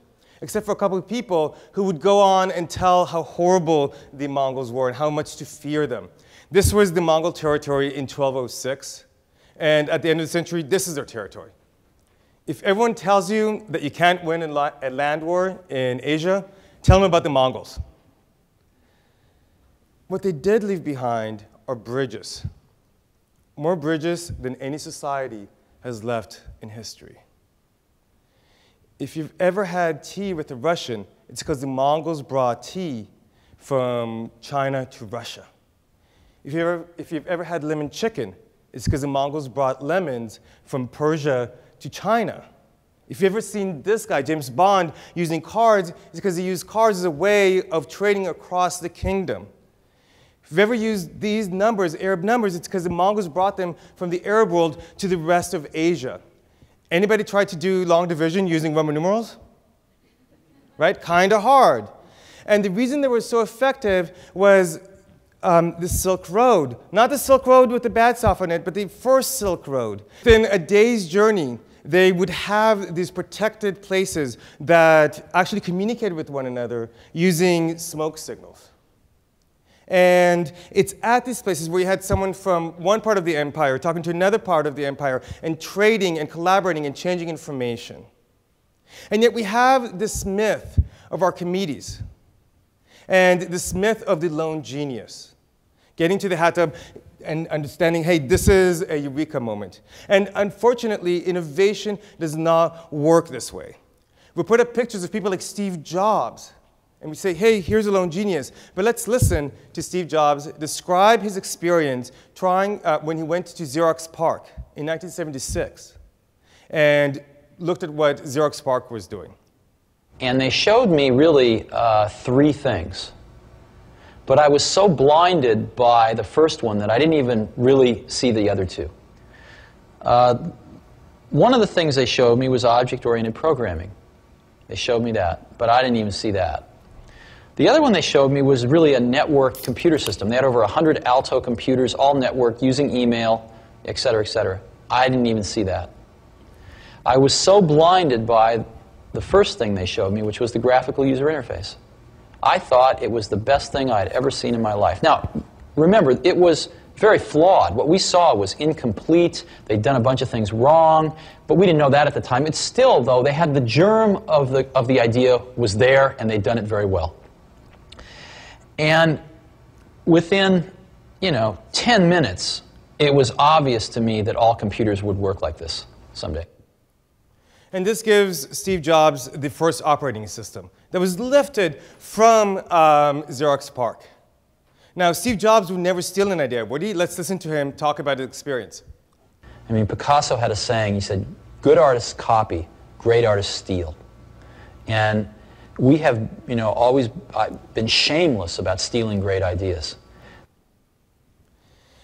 [SPEAKER 1] except for a couple of people who would go on and tell how horrible the Mongols were and how much to fear them. This was the Mongol territory in 1206, and at the end of the century, this is their territory. If everyone tells you that you can't win a land war in Asia, tell them about the Mongols. What they did leave behind are bridges, more bridges than any society has left in history if you've ever had tea with a Russian, it's because the Mongols brought tea from China to Russia. If, you ever, if you've ever had lemon chicken, it's because the Mongols brought lemons from Persia to China. If you've ever seen this guy, James Bond, using cards, it's because he used cards as a way of trading across the kingdom. If you've ever used these numbers, Arab numbers, it's because the Mongols brought them from the Arab world to the rest of Asia. Anybody try to do long division using Roman numerals? right? Kind of hard. And the reason they were so effective was um, the Silk Road. Not the Silk Road with the bad stuff on it, but the first Silk Road. Within a day's journey, they would have these protected places that actually communicated with one another using smoke signals. And it's at these places where you had someone from one part of the empire talking to another part of the empire and trading and collaborating and changing information. And yet we have this myth of Archimedes and this myth of the lone genius. Getting to the hot tub and understanding, hey, this is a eureka moment. And unfortunately, innovation does not work this way. We put up pictures of people like Steve Jobs and we say, hey, here's a lone genius. But let's listen to Steve Jobs describe his experience trying uh, when he went to Xerox PARC in 1976 and looked at what Xerox PARC was doing.
[SPEAKER 14] And they showed me really uh, three things. But I was so blinded by the first one that I didn't even really see the other two. Uh, one of the things they showed me was object oriented programming. They showed me that, but I didn't even see that. The other one they showed me was really a networked computer system. They had over 100 Alto computers, all networked, using email, et cetera, et cetera. I didn't even see that. I was so blinded by the first thing they showed me, which was the graphical user interface. I thought it was the best thing I'd ever seen in my life. Now, remember, it was very flawed. What we saw was incomplete. They'd done a bunch of things wrong, but we didn't know that at the time. It's still, though, they had the germ of the, of the idea was there, and they'd done it very well. And within, you know, 10 minutes, it was obvious to me that all computers would work like this someday.
[SPEAKER 1] And this gives Steve Jobs the first operating system that was lifted from um, Xerox PARC. Now, Steve Jobs would never steal an idea, would he? Let's listen to him talk about his experience.
[SPEAKER 14] I mean, Picasso had a saying, he said, good artists copy, great artists steal. And we have, you know, always uh, been shameless about stealing great ideas.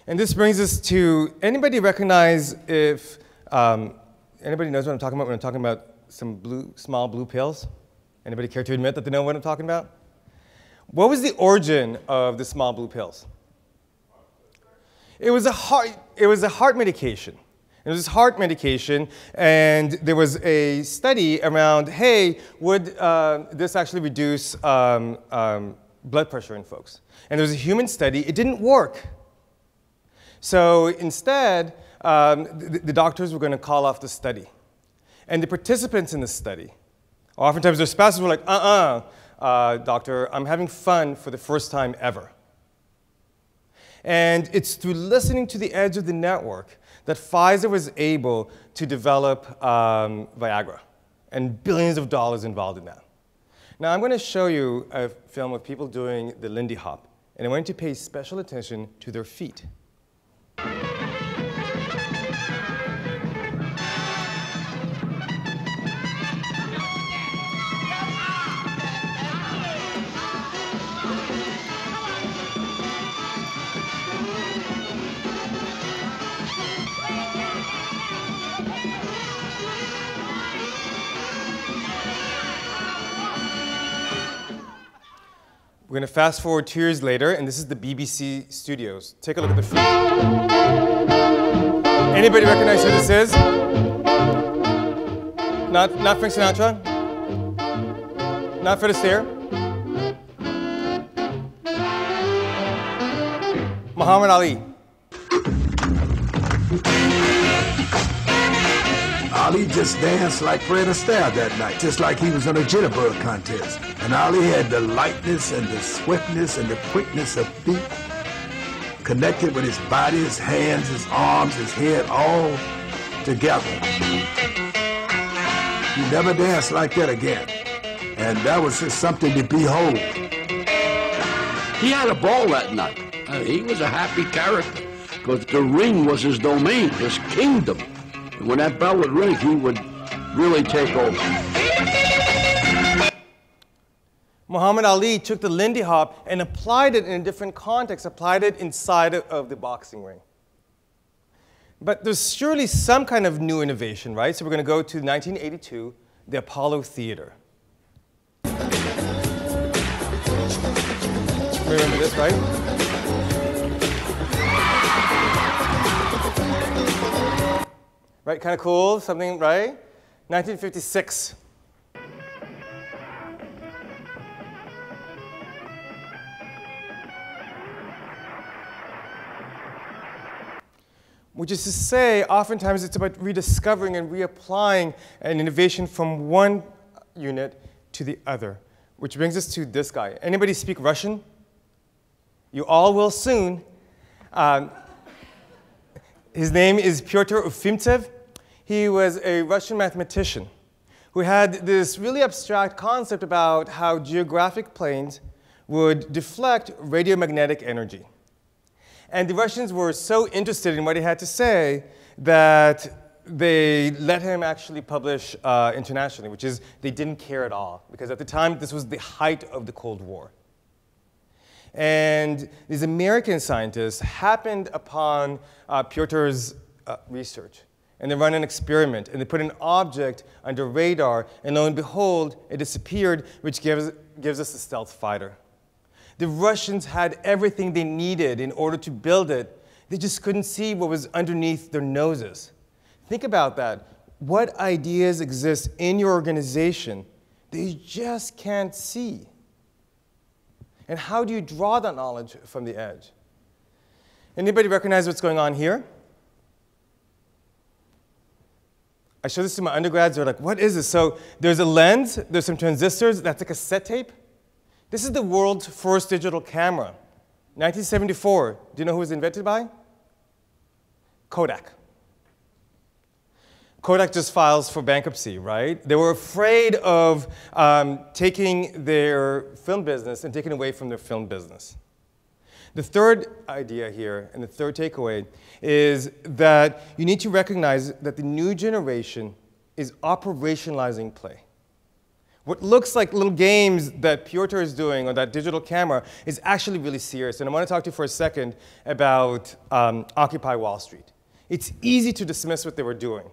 [SPEAKER 1] And this brings us to anybody recognize if um, anybody knows what I'm talking about when I'm talking about some blue, small blue pills? Anybody care to admit that they know what I'm talking about? What was the origin of the small blue pills? It was a heart, it was a heart medication. It was heart medication, and there was a study around, hey, would uh, this actually reduce um, um, blood pressure in folks? And there was a human study. It didn't work. So instead, um, the, the, doctors were going to call off the study. And the participants in the study, oftentimes their spouses were like, uh-uh, uh, doctor, I'm having fun for the first time ever. And it's through listening to the edge of the network that Pfizer was able to develop um, Viagra, and billions of dollars involved in that. Now, I'm going to show you a film of people doing the Lindy Hop, and I want you to pay special attention to their feet. We're going to fast forward two years later, and this is the BBC studios. Take a look at the film. Anybody recognize who this is? Not, not Frank Sinatra? Not Fred Astaire? Muhammad Ali.
[SPEAKER 15] Ali just danced like Fred Astaire that night, just like he was in a jitterbug contest. And Ali had the lightness and the swiftness and the quickness of feet connected with his body, his hands, his arms, his head, all together. He never danced like that again. And that was just something to behold.
[SPEAKER 16] He had a ball that night. Uh, he was a happy character because the ring was his domain, his kingdom when that bell would ring, he would really take over.
[SPEAKER 1] Muhammad Ali took the Lindy Hop and applied it in a different context, applied it inside of the boxing ring. But there's surely some kind of new innovation, right? So we're going to go to 1982, the Apollo Theater. Remember this, right? Right, kind of cool, something, right? 1956. Which is to say, oftentimes it's about rediscovering and reapplying an innovation from one unit to the other. Which brings us to this guy. Anybody speak Russian? You all will soon. Um, his name is Pyotr Ufimtsev. He was a Russian mathematician who had this really abstract concept about how geographic planes would deflect radiomagnetic energy. And the Russians were so interested in what he had to say that they let him actually publish uh, internationally, which is they didn't care at all, because at the time this was the height of the Cold War. And these American scientists happened upon uh, Pyotr's uh, research. And they run an experiment, and they put an object under radar, and lo and behold, it disappeared, which gives, gives us a stealth fighter. The Russians had everything they needed in order to build it. They just couldn't see what was underneath their noses. Think about that. What ideas exist in your organization that you just can't see? And how do you draw that knowledge from the edge? Anybody recognize what's going on here? I show this to my undergrads, they're like, what is this? So there's a lens, there's some transistors, that's a cassette tape. This is the world's first digital camera. 1974. Do you know who was invented by? Kodak. Kodak just files for bankruptcy, right? They were afraid of um, taking their film business and taking away from their film business. The third idea here, and the third takeaway, is that you need to recognize that the new generation is operationalizing play. What looks like little games that Pyotr is doing on that digital camera is actually really serious. And I want to talk to you for a second about um, Occupy Wall Street. It's easy to dismiss what they were doing.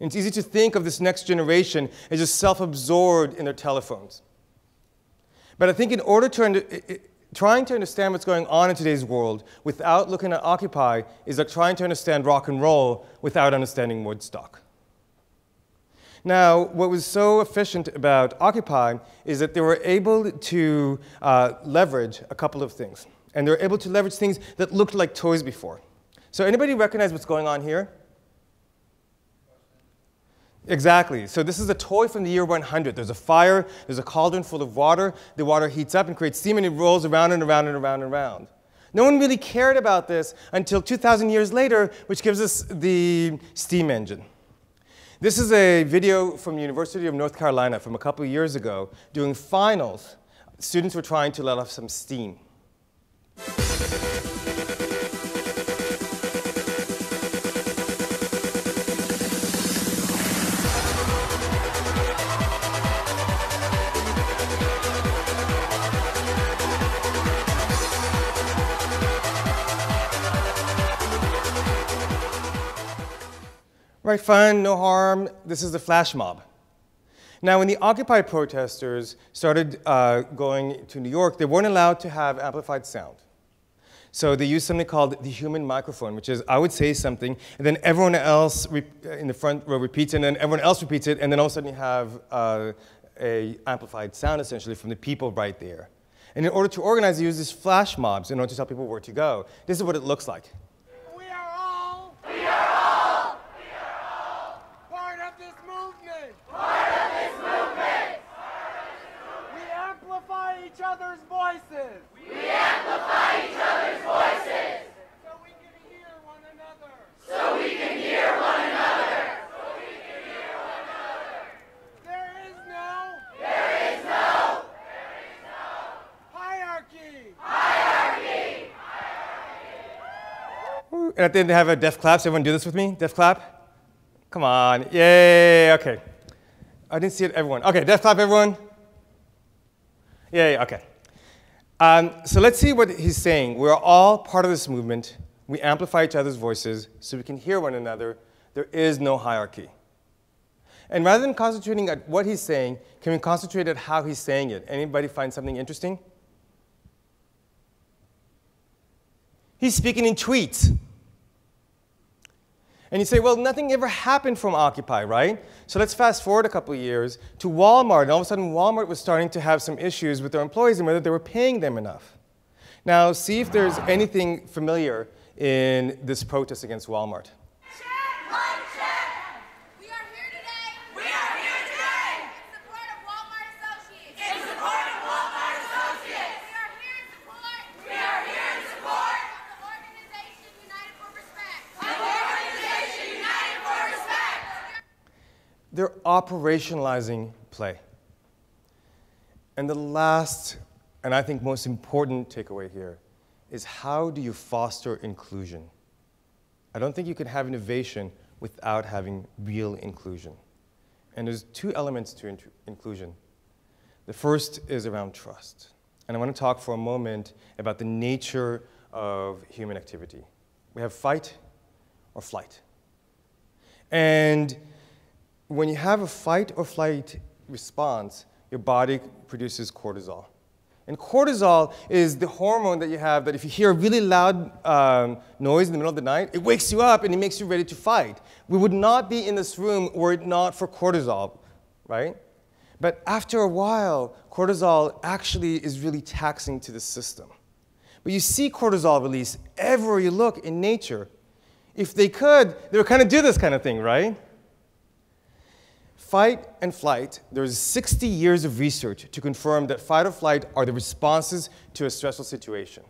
[SPEAKER 1] And it's easy to think of this next generation as just self-absorbed in their telephones. But I think in order to, under, trying to understand what's going on in today's world without looking at Occupy is like trying to understand rock and roll without understanding Woodstock. Now, what was so efficient about Occupy is that they were able to uh, leverage a couple of things. And they were able to leverage things that looked like toys before. So anybody recognize what's going on here? Exactly. So this is a toy from the year 100. There's a fire, there's a cauldron full of water. The water heats up and creates steam, and it rolls around and around and around and around. No one really cared about this until 2,000 years later, which gives us the steam engine. This is a video from University of North Carolina from a couple of years ago. Doing finals, students were trying to let off some steam. Right, fun, no harm. This is the flash mob. Now, when the Occupy protesters started uh, going to New York, they weren't allowed to have amplified sound. So they used something called the human microphone, which is I would say something, and then everyone else in the front row repeats it, and then everyone else repeats it, and then all of a sudden you have uh, a amplified sound essentially from the people right there. And in order to organize, they use these flash mobs in order to tell people where to go. This is what it looks like.
[SPEAKER 17] each other's voices. We amplify each other's voices. So we can hear one another. So we can hear one another. So we can hear one another. There is no. There is no. There is no. Hierarchy. Hierarchy.
[SPEAKER 1] And at the end, they have a deaf clap. So everyone do this with me? Deaf clap? Come on. Yay. Okay. I didn't see it, everyone. Okay, deaf clap, everyone. Yeah, yeah, okay. Um, so let's see what he's saying. We're all part of this movement. We amplify each other's voices so we can hear one another. There is no hierarchy. And rather than concentrating at what he's saying, can we concentrate at how he's saying it? Anybody find something interesting? He's speaking in tweets. And you say, well, nothing ever happened from Occupy, right? So let's fast forward a couple years to Walmart. And all of a sudden, Walmart was starting to have some issues with their employees and whether they were paying them enough. Now, see if there's anything familiar in this protest against Walmart. They're operationalizing play. And the last, and I think most important takeaway here, is how do you foster inclusion? I don't think you can have innovation without having real inclusion. And there's two elements to inclusion. The first is around trust. And I want to talk for a moment about the nature of human activity. We have fight or flight. And when you have a fight or flight response, your body produces cortisol. And cortisol is the hormone that you have that if you hear a really loud um, noise in the middle of the night, it wakes you up and it makes you ready to fight. We would not be in this room were it not for cortisol, right? But after a while, cortisol actually is really taxing to the system. But you see cortisol release everywhere you look in nature. If they could, they would kind of do this kind of thing, right? Fight and flight, there's 60 years of research to confirm that fight or flight are the responses to a stressful situation.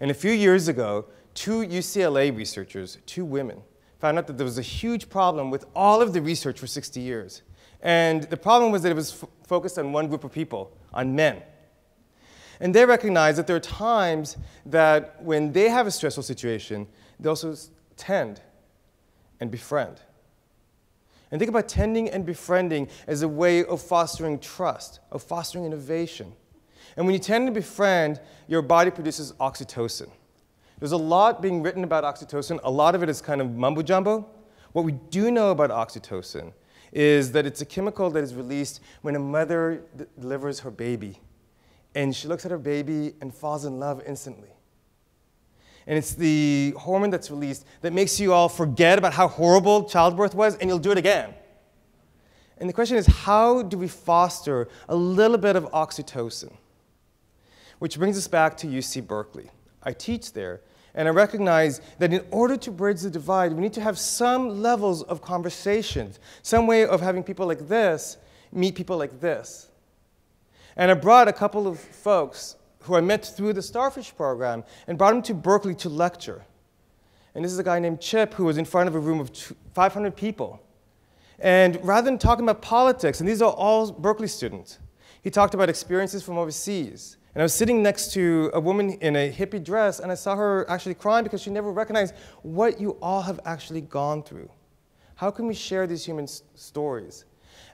[SPEAKER 1] And a few years ago, two UCLA researchers, two women, found out that there was a huge problem with all of the research for 60 years. And the problem was that it was focused on one group of people, on men. And they recognized that there are times that when they have a stressful situation, they also tend and befriend. And think about tending and befriending as a way of fostering trust, of fostering innovation. And when you tend to befriend, your body produces oxytocin. There's a lot being written about oxytocin. A lot of it is kind of mumbo jumbo. What we do know about oxytocin is that it's a chemical that is released when a mother delivers her baby. And she looks at her baby and falls in love instantly. And it's the hormone that's released that makes you all forget about how horrible childbirth was and you'll do it again. And the question is how do we foster a little bit of oxytocin? Which brings us back to UC Berkeley. I teach there, and I recognize that in order to bridge the divide, we need to have some levels of conversations, some way of having people like this meet people like this. And I brought a couple of folks who I met through the Starfish program and brought him to Berkeley to lecture. And this is a guy named Chip who was in front of a room of 500 people. And rather than talking about politics, and these are all Berkeley students, he talked about experiences from overseas. And I was sitting next to a woman in a hippie dress, and I saw her actually crying because she never recognized what you all have actually gone through. How can we share these human stories?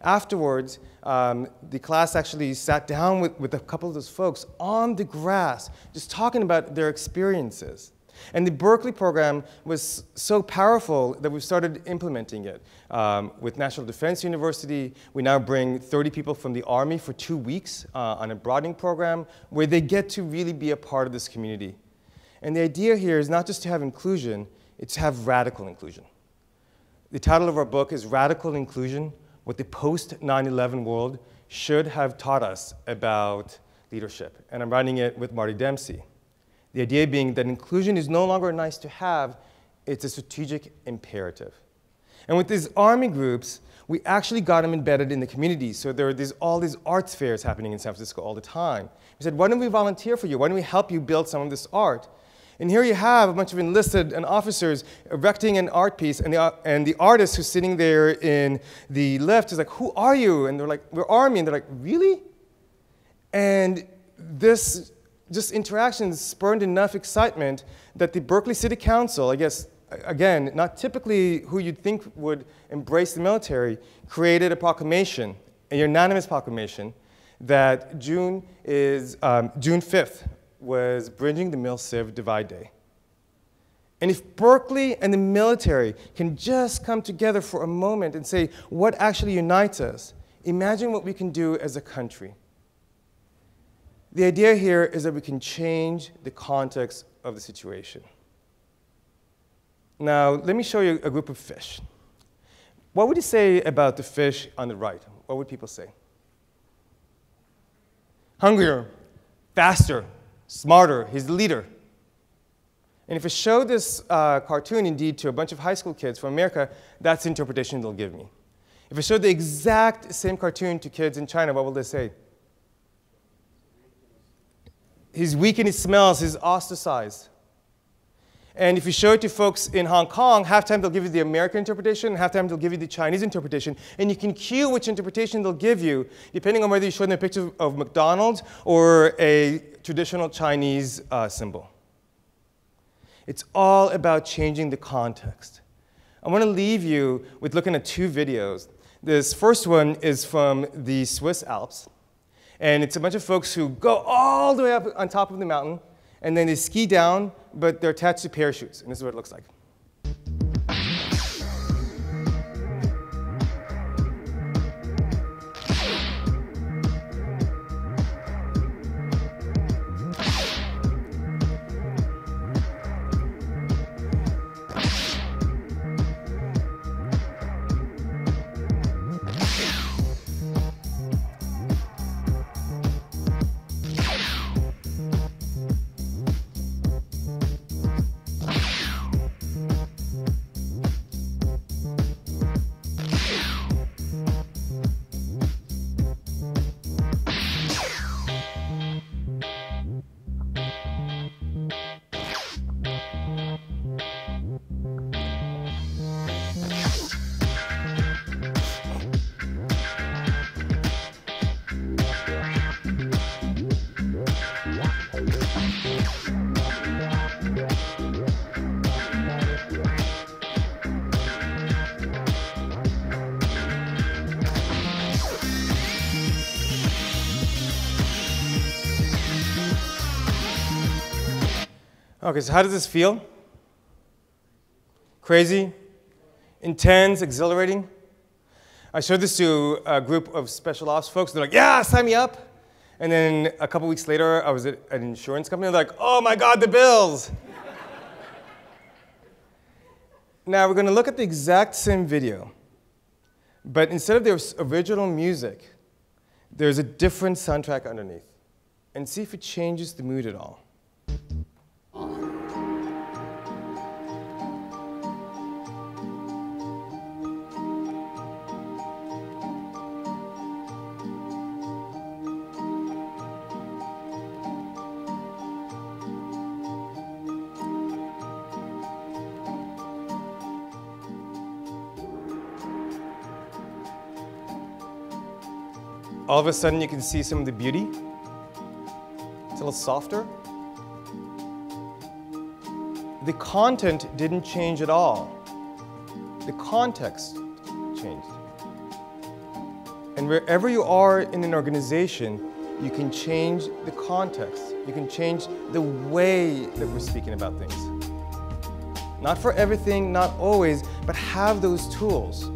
[SPEAKER 1] Afterwards, um, the class actually sat down with, with a couple of those folks on the grass, just talking about their experiences. And the Berkeley program was so powerful that we started implementing it. Um, with National Defense University, we now bring 30 people from the Army for two weeks uh, on a broadening program where they get to really be a part of this community. And the idea here is not just to have inclusion, it's to have radical inclusion. The title of our book is Radical Inclusion what the post 9 11 world should have taught us about leadership. And I'm writing it with Marty Dempsey. The idea being that inclusion is no longer nice to have, it's a strategic imperative. And with these army groups, we actually got them embedded in the community. So there are these, all these arts fairs happening in San Francisco all the time. We said, why don't we volunteer for you? Why don't we help you build some of this art? And here you have a bunch of enlisted and officers erecting an art piece, and the, and the artist who's sitting there in the left is like, Who are you? And they're like, We're Army. And they're like, Really? And this just interaction spurned enough excitement that the Berkeley City Council, I guess, again, not typically who you'd think would embrace the military, created a proclamation, a unanimous proclamation, that June is um, June 5th was Bridging the Mil-Civ Divide Day. And if Berkeley and the military can just come together for a moment and say what actually unites us, imagine what we can do as a country. The idea here is that we can change the context of the situation. Now, let me show you a group of fish. What would you say about the fish on the right? What would people say? Hungrier, faster, smarter, he's the leader. And if I show this uh, cartoon indeed to a bunch of high school kids from America, that's the interpretation they'll give me. If I show the exact same cartoon to kids in China, what will they say? He's weak and he smells, he's ostracized. And if you show it to folks in Hong Kong, half time they'll give you the American interpretation, half time they'll give you the Chinese interpretation. And you can cue which interpretation they'll give you, depending on whether you show them a picture of McDonald's or a traditional Chinese uh, symbol. It's all about changing the context. I want to leave you with looking at two videos. This first one is from the Swiss Alps. And it's a bunch of folks who go all the way up on top of the mountain, and then they ski down, but they're attached to parachutes. And this is what it looks like. Okay, so how does this feel? Crazy? Intense? Exhilarating? I showed this to a group of special ops folks. They're like, yeah, sign me up. And then a couple weeks later, I was at an insurance company. They're like, oh my God, the bills. now we're going to look at the exact same video. But instead of the original music, there's a different soundtrack underneath. And see if it changes the mood at all. All of a sudden you can see some of the beauty. It's a little softer. The content didn't change at all. The context changed. And wherever you are in an organization, you can change the context. You can change the way that we're speaking about things. Not for everything, not always, but have those tools.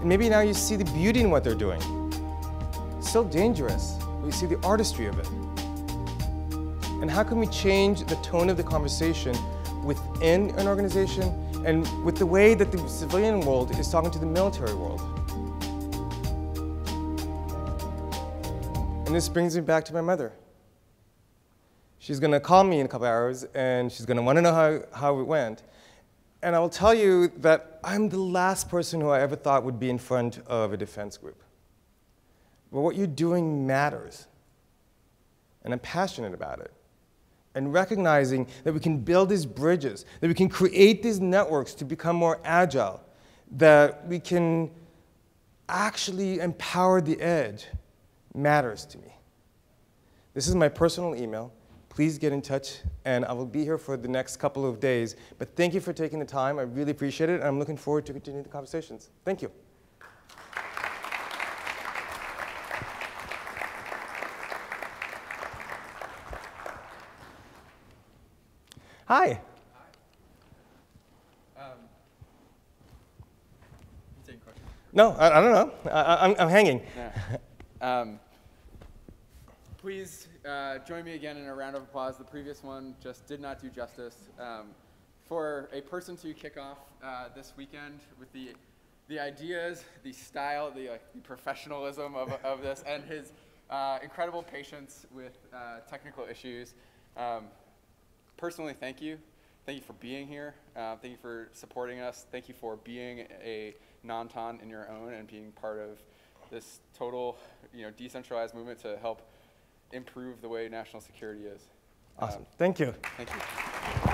[SPEAKER 1] And maybe now you see the beauty in what they're doing. It's still dangerous, but you see the artistry of it. And how can we change the tone of the conversation within an organization and with the way that the civilian world is talking to the military world? And this brings me back to my mother. She's going to call me in a couple hours and she's going to want to know how, how it went. And I will tell you that I'm the last person who I ever thought would be in front of a defense group. But what you're doing matters. And I'm passionate about it. And recognizing that we can build these bridges, that we can create these networks to become more agile, that we can actually empower the edge matters to me. This is my personal email please get in touch, and I will be here for the next couple of days. But thank you for taking the time. I really appreciate it, and I'm looking forward to continuing the conversations. Thank you. Hi. No, I, I, don't know. I, am hanging.
[SPEAKER 5] Yeah. Um, please uh, join me again in a round of applause. The previous one just did not do justice. Um, for a person to kick off uh, this weekend with the, the ideas, the style, the, uh, the professionalism of, of this, and his uh, incredible patience with uh, technical issues. Um, personally, thank you. Thank you for being here. Uh, thank you for supporting us. Thank you for being a non-ton in your own and being part of this total, you know, decentralized movement to help improve the way national security is.
[SPEAKER 1] Awesome. Um, thank you.
[SPEAKER 5] Thank you.